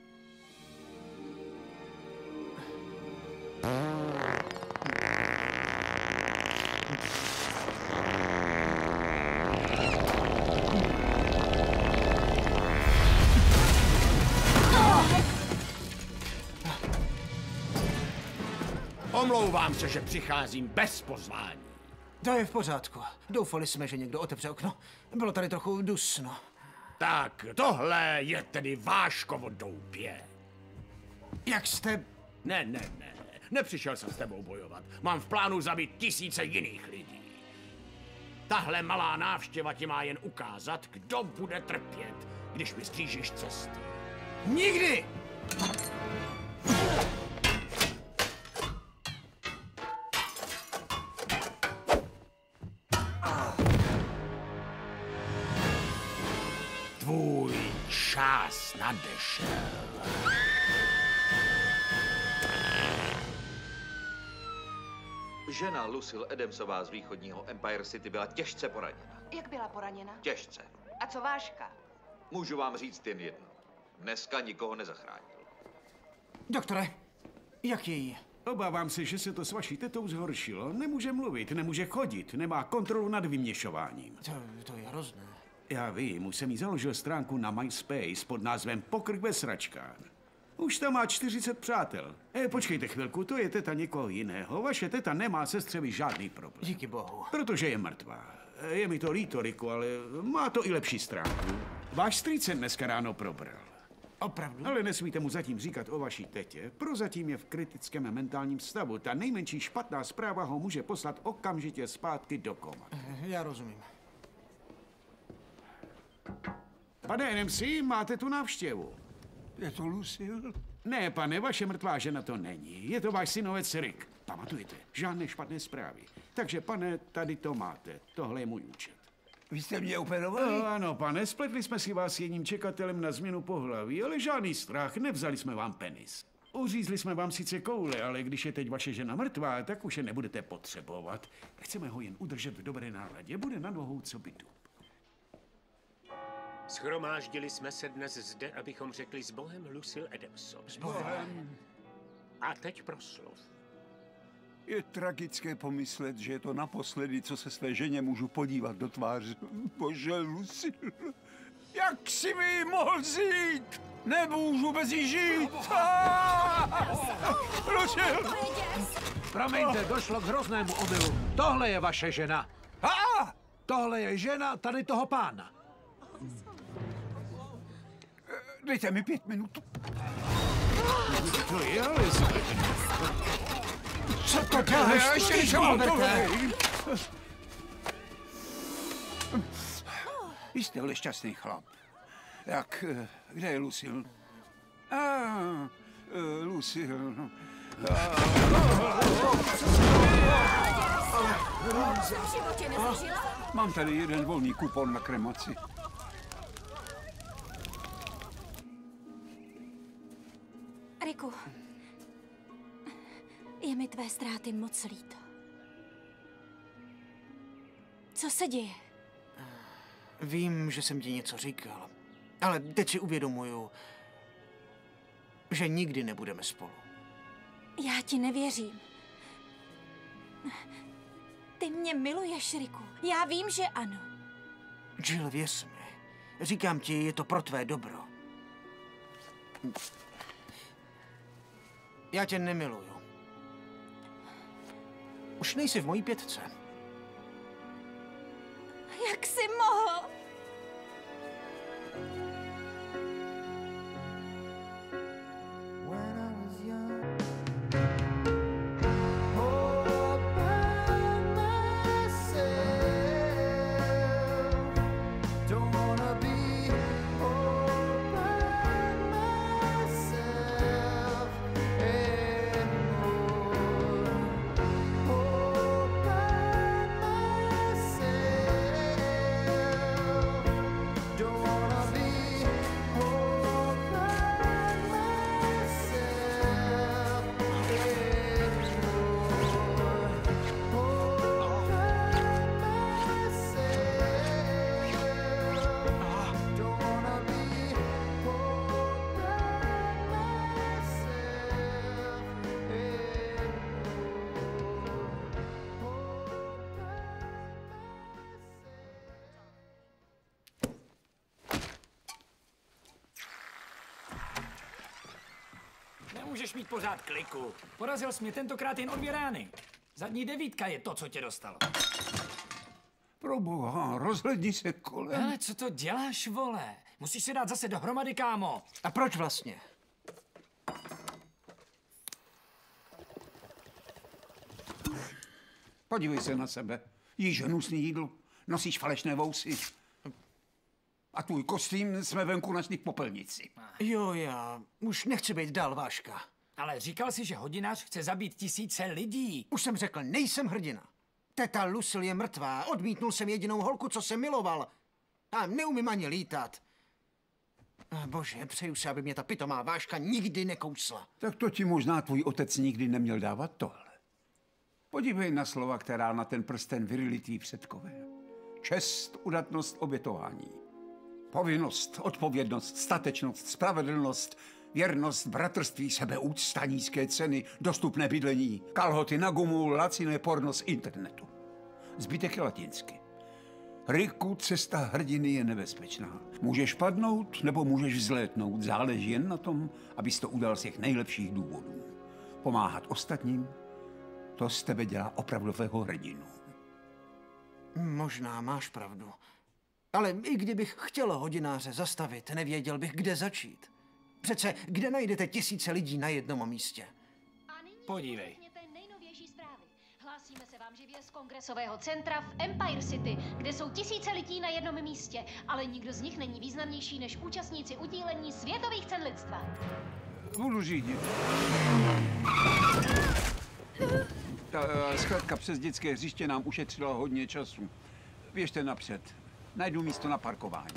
Omlouvám se, že přicházím bez pozvání. To je v pořádku. Doufali jsme, že někdo otevře okno. Bylo tady trochu dusno. Tak, tohle je tedy Váškovo doupě. Jak jste... Ne, ne, ne. Nepřišel jsem s tebou bojovat. Mám v plánu zabít tisíce jiných lidí. Tahle malá návštěva ti má jen ukázat, kdo bude trpět, když mi střížíš cesty. Nikdy! Tvůj čas nadešel. Žena Lucille Adamsová z východního Empire City byla těžce poraněna. Jak byla poraněna? Těžce. A co Váška? Můžu vám říct jen jedno. Dneska nikoho nezachránil. Doktore, jak je jí? Obávám se, že se to s vaší tetou zhoršilo. Nemůže mluvit, nemůže chodit, nemá kontrolu nad vyměšováním. To, to je hrozné. Já vím, už jsem jí založil stránku na MySpace pod názvem Pokrk bez sračkár. Už tam má 40 přátel. E, počkejte chvilku, to je teta někoho jiného. Vaše teta nemá se střevy žádný problém. Díky bohu. Protože je mrtvá. E, Je mi to líto, Riku, ale má to i lepší stránku. Váš strýc se dneska ráno probral. Opravdu? Ale nesmíte mu zatím říkat o vaší tetě. Prozatím je v kritickém mentálním stavu. Ta nejmenší špatná zpráva ho může poslat okamžitě zpátky do koma. Já rozumím. Pane NMC, máte tu návštěvu. Je to Lucille? Ne, pane, vaše mrtvá žena to není. Je to váš synovec Rick. Pamatujte, žádné špatné zprávy. Takže, pane, tady to máte. Tohle je můj účet. Vy jste mě operovali? No, ano, pane, spletli jsme si vás jedním čekatelem na změnu pohlaví, ale žádný strach, nevzali jsme vám penis. Uřízli jsme vám sice koule, ale když je teď vaše žena mrtvá, tak už je nebudete potřebovat. Chceme ho jen udržet v dobré náladě. Bude na nohou, co by tu. Schromáždili jsme se dnes zde, abychom řekli s Bohem Lucille Adamsovi. S Bohem. A teď proslov. Je tragické pomyslet, že je to naposledy, co se své ženě můžu podívat do tváře. Bože, Lucille, jak si mi mohl vzít? Nemůžu bez ní žít! [LAUGHS] Lucille! Promiňte, došlo k hroznému omylu. Tohle je vaše žena. A! Tohle je žena tady toho pána. Dejte mi pět minut. To je ale Co to děláš? Já ještě Alberte? hotový. Vy jste byl šťastný chlap. Jak, eh, kde je Lucille? A, ah, životě nezažila? Mám tady jeden volný kupon na kremaci. Riku, je mi tvé ztráty moc líto. Co se děje? Vím, že jsem ti něco říkal, ale teď si uvědomuju, že nikdy nebudeme spolu. Já ti nevěřím. Ty mě miluješ, Riku. Já vím, že ano. Jill, věř mi. Říkám ti, je to pro tvé dobro. Já tě nemiluju. Už nejsi v mojí pětce. Jak jsi mohl? Pořád kliku. Porazil jsi mě tentokrát jen o dvě rány. Zadní devítka je to, co tě dostalo. Proboha, rozhledni se kolem. Ale co to děláš, vole? Musíš se dát zase dohromady, kámo. A proč vlastně? Podívej se na sebe. Jíš hnusný jídlo, nosíš falešné vousy. A tvůj kostým jsme venku našli v popelnici. Jo, já už nechci být dál váška. Ale říkal jsi, že hodinář chce zabít tisíce lidí. Už jsem řekl, nejsem hrdina. Teta Lucille je mrtvá, odmítnul jsem jedinou holku, co jsem miloval. A neumím ani lítat. Bože, přeju si, aby mě ta pitomá váška nikdy nekousla. Tak to ti možná tvůj otec nikdy neměl dávat tohle. Podívej na slova, která na ten prsten vyrili tvý předkové. Čest, udatnost, obětování. Povinnost, odpovědnost, statečnost, spravedlnost, věrnost, bratrství, sebeúcta, nízké ceny, dostupné bydlení, kalhoty na gumu, laciné porno z internetu. Zbytek je latinsky. Riku, cesta hrdiny je nebezpečná. Můžeš padnout, nebo můžeš vzlétnout. Záleží jen na tom, abys to udal z těch nejlepších důvodů. Pomáhat ostatním, to z tebe dělá opravdového hrdinu. Možná máš pravdu. Ale i kdybych chtěl hodináře zastavit, nevěděl bych, kde začít. Přece, kde najdete tisíce lidí na jednom místě? Podívej. nejnovější zprávy. Hlásíme se vám živě z kongresového centra v Empire City, kde jsou tisíce lidí na jednom místě, ale nikdo z nich není významnější než účastníci udílení světových cen lidstva. Budu řídit. Ta eh, zkrátka přes dětské hřiště nám ušetřila hodně času. Běžte napřed. Najdu místo na parkování.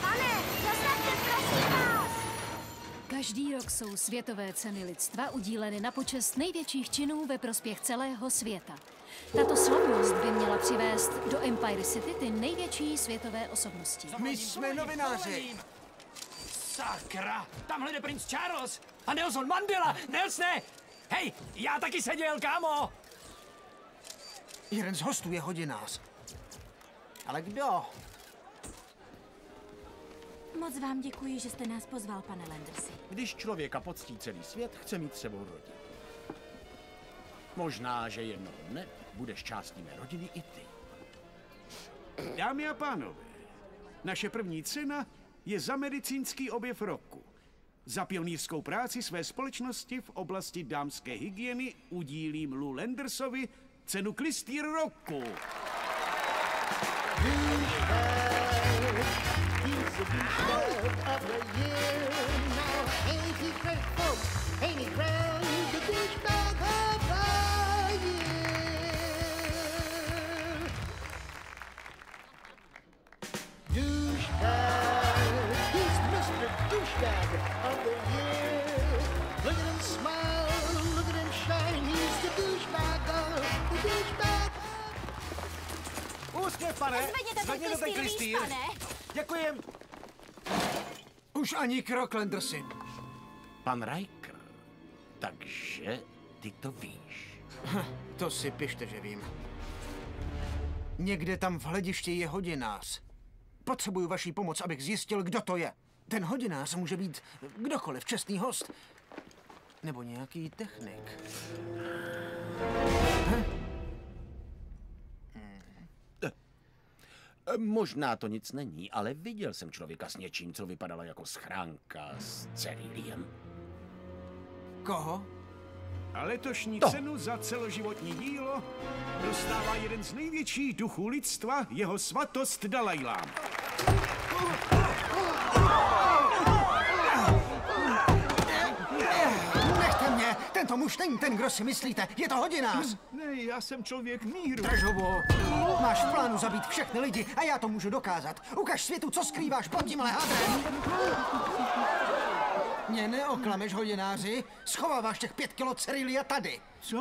Pane, zastavte, prosím vás! Každý rok jsou světové ceny lidstva udíleny na počest největších činů ve prospěch celého světa. Tato slavnost by měla přivést do Empire City ty největší světové osobnosti. My jsme novináři. Sakra, tamhle jde princ Charles a Nelson Mandela. Nelsne, hej, já taky seděl, kámo. Jeden z hostů je hodinář. Ale kdo? Moc vám děkuji, že jste nás pozval, pane Landersi. Když člověka poctí celý svět, chce mít s sebou rodinu. Možná, že jednoho dne budeš částí mé rodiny i ty. Dámy a pánové, naše první cena je za medicínský objev roku. Za pionýrskou práci své společnosti v oblasti dámské hygieny udílím Lou Lendersovi cenu Klistýr roku. The pane! Zvedněte Zvedněte ten klystýr. pane. Děkujem. Už ani krok, Lendersi. Pan Riker, takže ty to víš. Hm, To si pište, že vím. Někde tam v hledišti je hodinář. Potřebuju vaší pomoc, abych zjistil, kdo to je. Ten hodinář může být kdokoliv, čestný host. Nebo nějaký technik. E, Možná to nic není, ale viděl jsem člověka s něčím, co vypadalo jako schránka s ceriliem. Koho? A letošní To. cenu za celoživotní dílo dostává jeden z největších duchů lidstva, jeho svatost Dalajlám. Nechte Tento muž není ten, kdo si myslíte. Je to hodinář. Ne, já jsem člověk míru. Držovo, máš v plánu zabít všechny lidi a já to můžu dokázat. Ukaž světu, co skrýváš pod tímhle hadrem. Mě neoklameš, hodináři. Schováváš těch pět kilo cerilia tady. Co?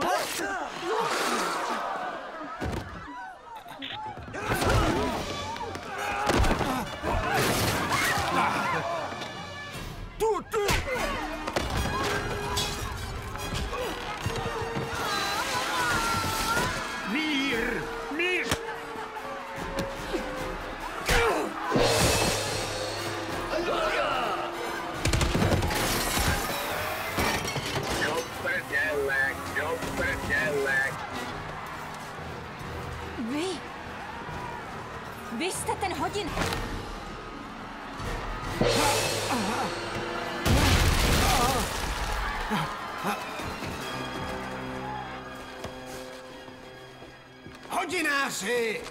Hodináři!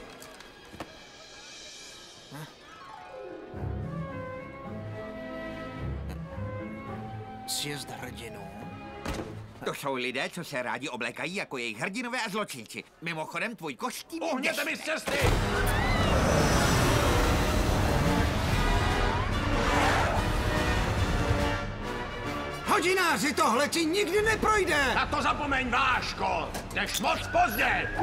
Sjezd hrdinů. To jsou lidé, co se rádi oblékají jako jejich hrdinové a zločinci. Mimochodem, tvůj kostým Uhněte mi z cesty! Hodináři, tohle ti nikdy neprojde! Na to zapomeň, Váško! Jdeš moc pozdě! [LAUGHS]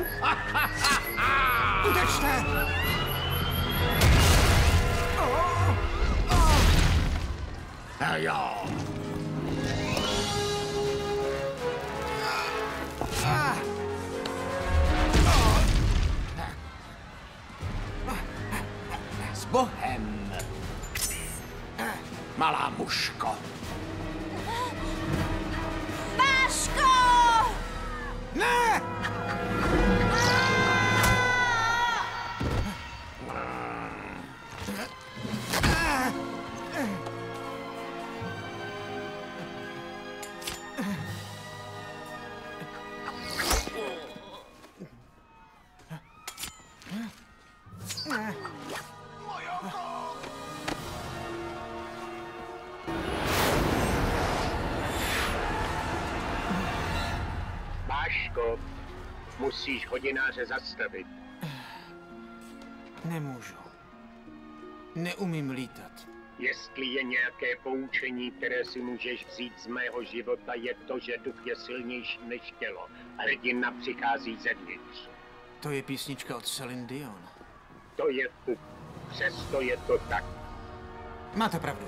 Utečte! A jo. S Bohem! Malá muško! Váško! Ne! Musíš hodináře zastavit. Nemůžu. Neumím lítat. Jestli je nějaké poučení, které si můžeš vzít z mého života, je to, že duch je silnější než tělo. Hrdina přichází zevnitř. To je písnička od Celine Dion. To je fup. Přesto je to tak. Máte pravdu.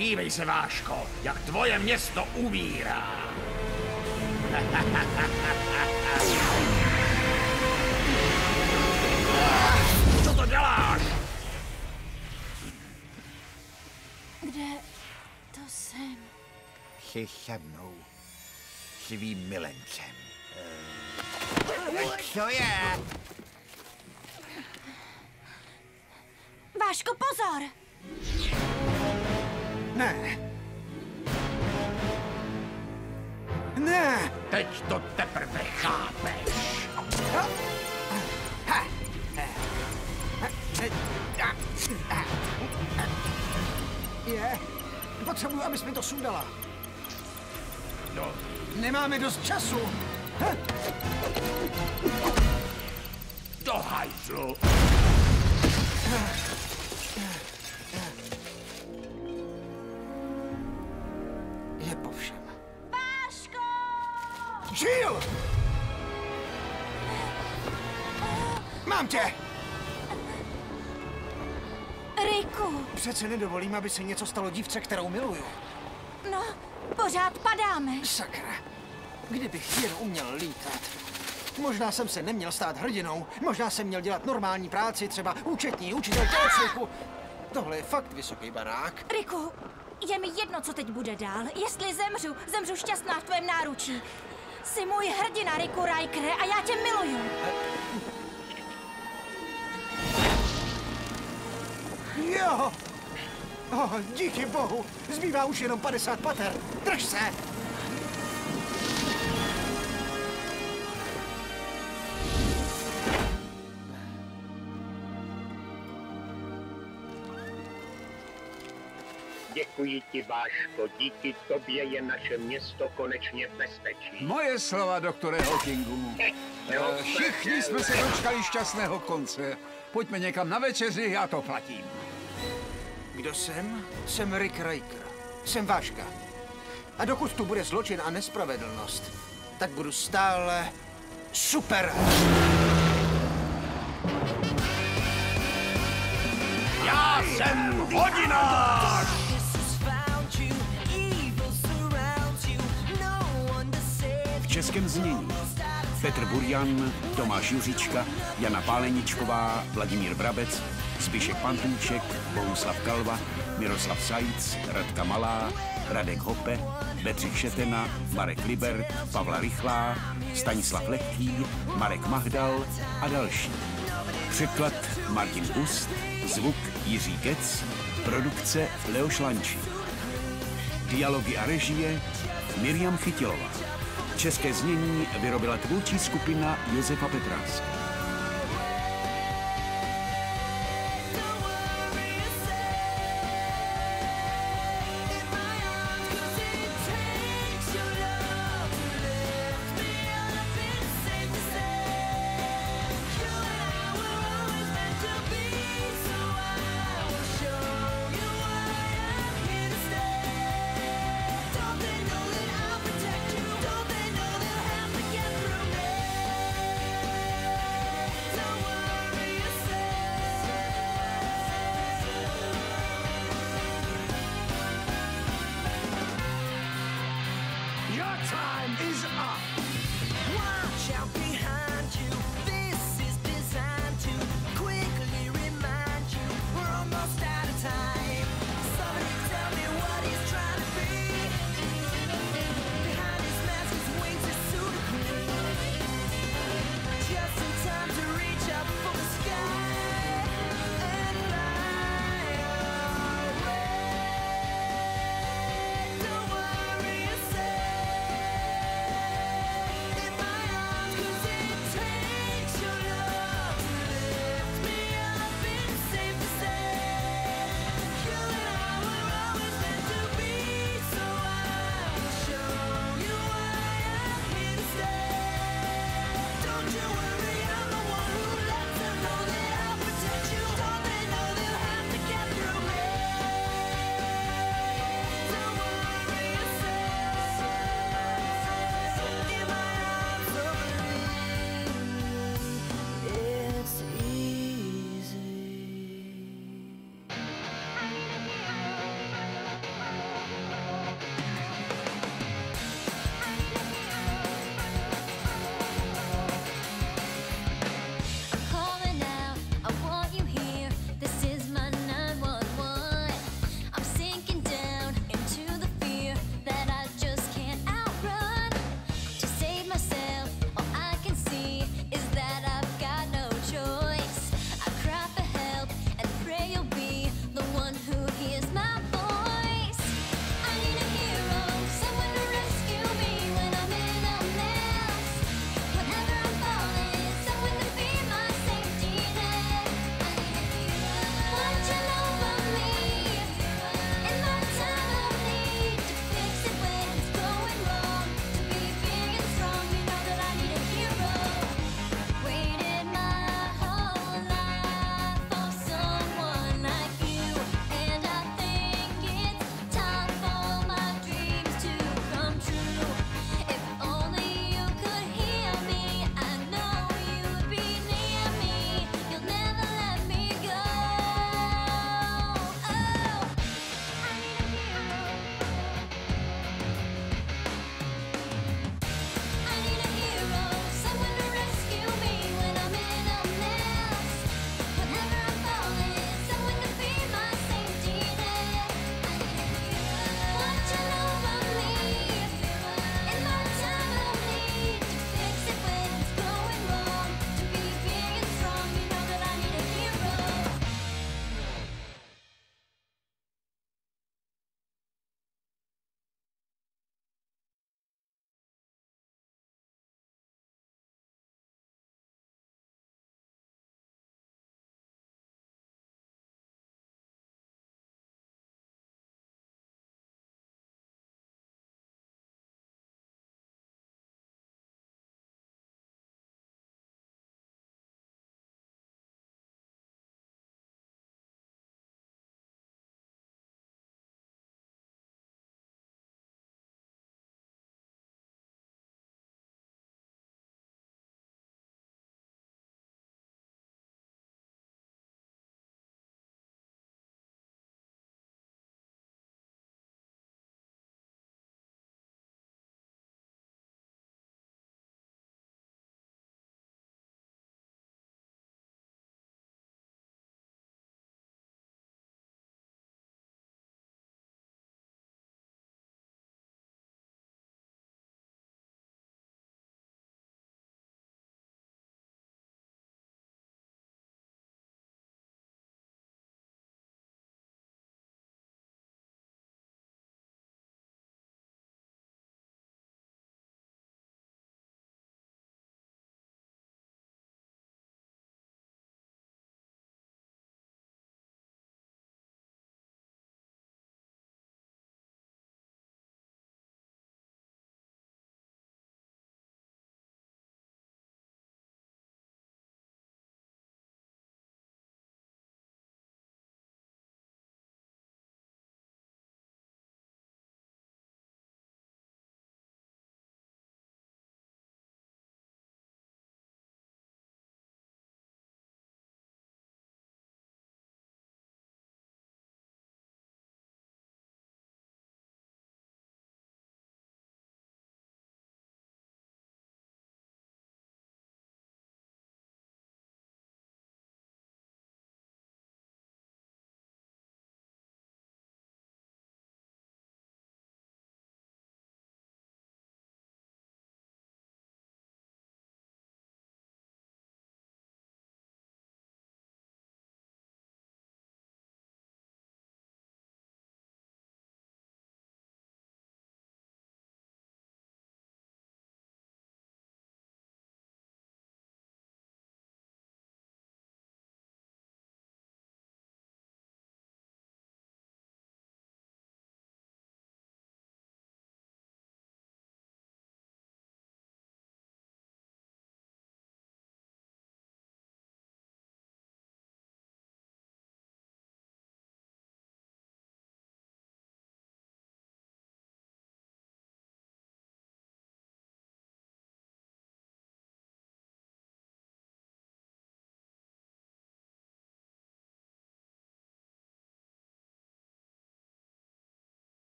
Dívej se, Váško, jak tvoje město umírá. [LAUGHS] Co to děláš? Kde to jsem? Jsi se mnou. Svým milencem. Co je? Váško, pozor! Ne. Ne! Teď to teprve chápeš. Je. Potřebuji, abys mi to sundala. No. Nemáme dost času. Do hajzlu. Je po všem. Váško! Jill! Mám tě! Riku, Přece nedovolím, aby se něco stalo dívce, kterou miluju. no, pořád padáme. Sakra. Kdybych jen uměl lítat. Možná jsem se neměl stát hrdinou, možná jsem měl dělat normální práci, třeba účetní, učitel tělocviku. Tohle je fakt vysoký barák. Riku, je mi jedno, co teď bude dál. Jestli zemřu, zemřu šťastná v tvém náručí. Jsi můj hrdina, Riku Rikere, a já tě miluju. Jo! Oh, díky bohu, zbývá už jenom 50 pater. Drž se! Děkuji ti, Váško. Díky tobě je naše město konečně v bezpečí. Moje slova, doktore Hawkingu. Eh, Všichni jsme se dočkali šťastného konce. Pojďme někam na večeři, já to platím. Kdo jsem? Jsem Rick Riker. Jsem Váška. A dokud tu bude zločin a nespravedlnost, tak budu stále super. Já jsem hodinář! Českém znění Petr Burjan, Tomáš Juříčka, Jana Páleničková, Vladimír Brabec, Zbyšek Pantůček, Bohuslav Kalva, Miroslav Sajc, Radka Malá, Radek Hope, Bedřich Šetena, Marek Libert, Pavla Rychlá, Stanislav Lehký, Marek Mahdal a další. Překlad Martin Hust, zvuk Jiří Kec, produkce Leoš Lanči. Dialogy a režie Miriam Chytilová. České znění vyrobila tvůrčí skupina Josefa Petráska.